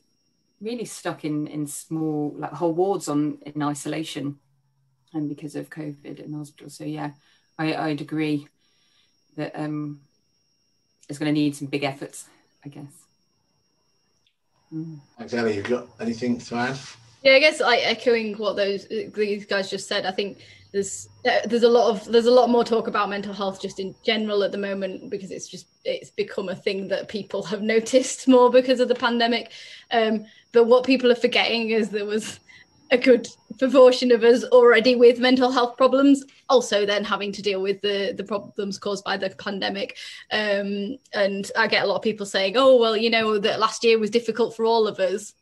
really stuck in in small like whole wards on in isolation and because of COVID in hospital. So yeah, I, I'd agree that um, it's going to need some big efforts, I guess. Mm. Thanks, Ellie. You got anything to add? Yeah, I guess like echoing what those these guys just said. I think there's there's a lot of there's a lot more talk about mental health just in general at the moment because it's just it's become a thing that people have noticed more because of the pandemic. Um, but what people are forgetting is there was a good proportion of us already with mental health problems also then having to deal with the the problems caused by the pandemic um, and i get a lot of people saying oh well you know that last year was difficult for all of us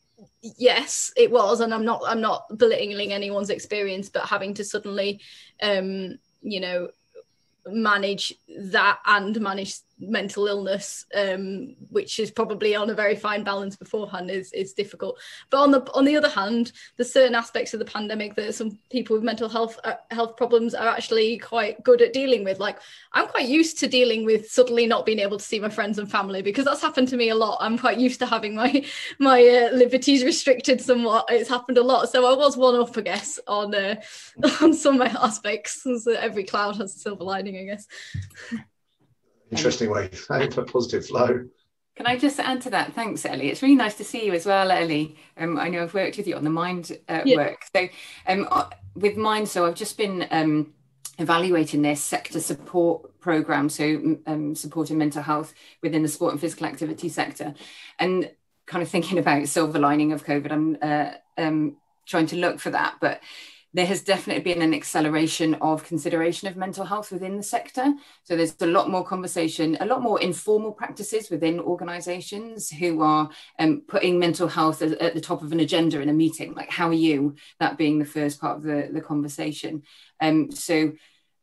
yes it was and i'm not i'm not belittling anyone's experience but having to suddenly um, you know manage that and manage mental illness um, which is probably on a very fine balance beforehand is is difficult. But on the on the other hand there's certain aspects of the pandemic that some people with mental health uh, health problems are actually quite good at dealing with. Like i'm quite used to dealing with suddenly not being able to see my friends and family because that's happened to me a lot. I'm quite used to having my my uh, liberties restricted somewhat. It's happened a lot. So i was one off, i guess on uh, on some aspects every cloud has a silver lining i guess interesting way, a positive flow. Can I just add to that? Thanks, Ellie. It's really nice to see you as well, Ellie. Um, I know I've worked with you on the Mind uh, yeah. work. So, um, uh, with Mind, so I've just been um, evaluating their sector support program, so um, supporting mental health within the sport and physical activity sector, and kind of thinking about silver lining of COVID. I'm uh, um, trying to look for that, but there has definitely been an acceleration of consideration of mental health within the sector. So there's a lot more conversation, a lot more informal practices within organisations who are um, putting mental health at the top of an agenda in a meeting. Like, how are you? That being the first part of the, the conversation. Um, so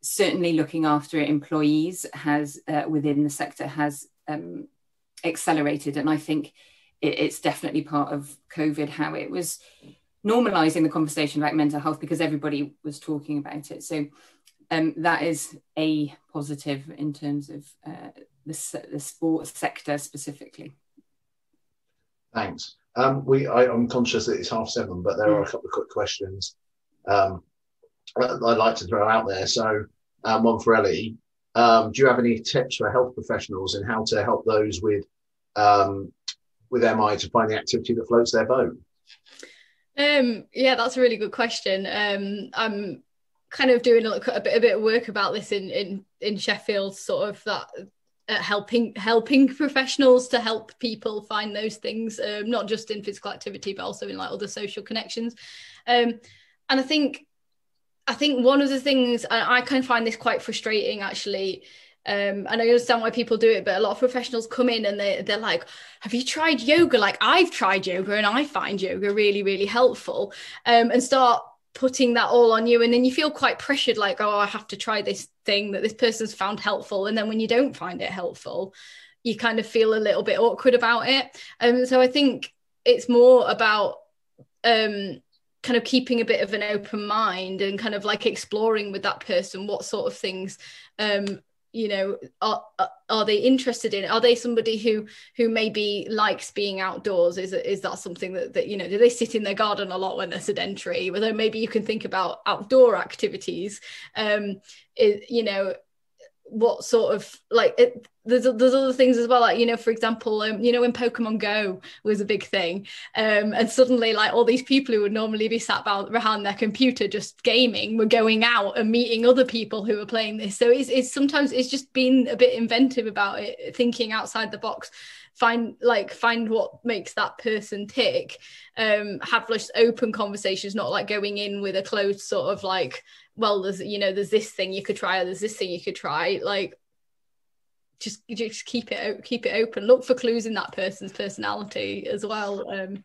certainly looking after employees has uh, within the sector has um, accelerated, and I think it, it's definitely part of COVID how it was normalizing the conversation about mental health because everybody was talking about it. So um, that is a positive in terms of uh, the, the sports sector specifically. Thanks. Um, we, I, am conscious that it's half seven, but there are a couple of quick questions um, I'd like to throw out there. So, um, one for Ellie. Um, do you have any tips for health professionals in how to help those with um, with MI to find the activity that floats their boat? Um, yeah, that's a really good question. Um, I'm kind of doing a, a, bit a bit of work about this in in in Sheffield, sort of that uh, helping helping professionals to help people find those things, um, not just in physical activity, but also in like other social connections. Um, and I think I think one of the things I, I kind of find this quite frustrating actually um, and I understand why people do it, but a lot of professionals come in and they, they're like, Have you tried yoga? Like, I've tried yoga and I find yoga really, really helpful. Um, and start putting that all on you. And then you feel quite pressured, like, Oh, I have to try this thing that this person's found helpful. And then when you don't find it helpful, you kind of feel a little bit awkward about it. Um, so I think it's more about um, kind of keeping a bit of an open mind and kind of like exploring with that person what sort of things um, you know are are they interested in are they somebody who who maybe likes being outdoors? Is is that something that, that you know do they sit in their garden a lot when they're sedentary? Whether maybe you can think about outdoor activities um is, you know what sort of like it, there's there's other things as well like you know for example um, you know when pokemon go was a big thing um, and suddenly like all these people who would normally be sat behind their computer just gaming were going out and meeting other people who were playing this. So it's, it's sometimes it's just being a bit inventive about it thinking outside the box find like find what makes that person tick um have just open conversations not like going in with a closed sort of like well there's you know there's this thing you could try or there's this thing you could try. Like just just keep it keep it open. Look for clues in that person's personality as well. Um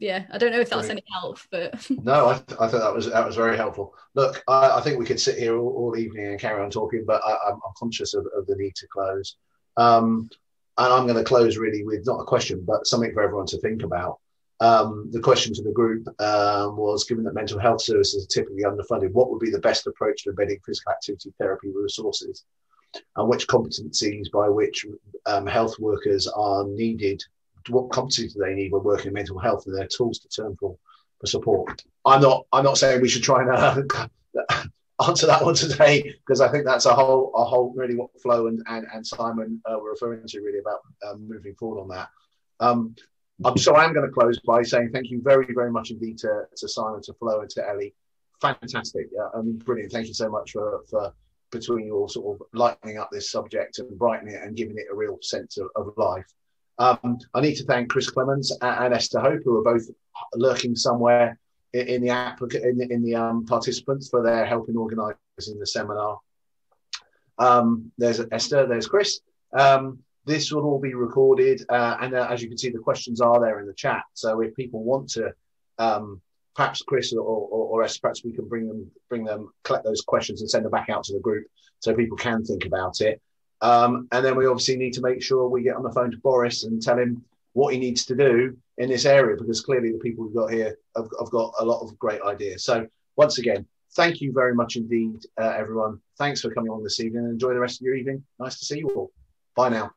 yeah i don't know if that's any help but no I, th- I thought that was that was very helpful. Look i, I think we could sit here all, all, evening and carry on talking but I, am conscious of, of, the need to close. Um and I'm going to close really with not a question, but something for everyone to think about. Um, the question to the group um, was given that mental health services are typically underfunded, what would be the best approach to embedding physical activity therapy resources? And which competencies by which um, health workers are needed? What competencies do they need when working in mental health and their tools to turn for, for support? I'm not. I'm not saying we should try and uh, answer that one today because I think that's a whole a whole really what Flo and and, and Simon uh, were referring to really about um, moving forward on that. Um, I'm so I'm going to close by saying thank you very very much indeed to, to Simon, to Flo, and to Ellie. Fantastic, yeah, I mean brilliant. Thank you so much for for between you all sort of lightening up this subject and brightening it and giving it a real sense of, of life. Um, I need to thank Chris Clemens and, Esther Hope, who are both lurking somewhere in the applicant in the, in the um, participants for their help in organising the seminar. Um, there's Esther, there's Chris. Um, this will all be recorded, uh, and uh, as you can see, the questions are there in the chat. So if people want to, um, perhaps Chris or, or, or Esther, perhaps we can bring them, bring them, collect those questions and send them back out to the group so people can think about it. Um, and then we obviously need to make sure we get on the phone to Boris and tell him what he needs to do in this area because clearly the people we've got here have, have got a lot of great ideas. So once again, thank you very much indeed, uh, everyone. Thanks for coming on this evening enjoy the rest of your evening. Nice to see you all. Bye now.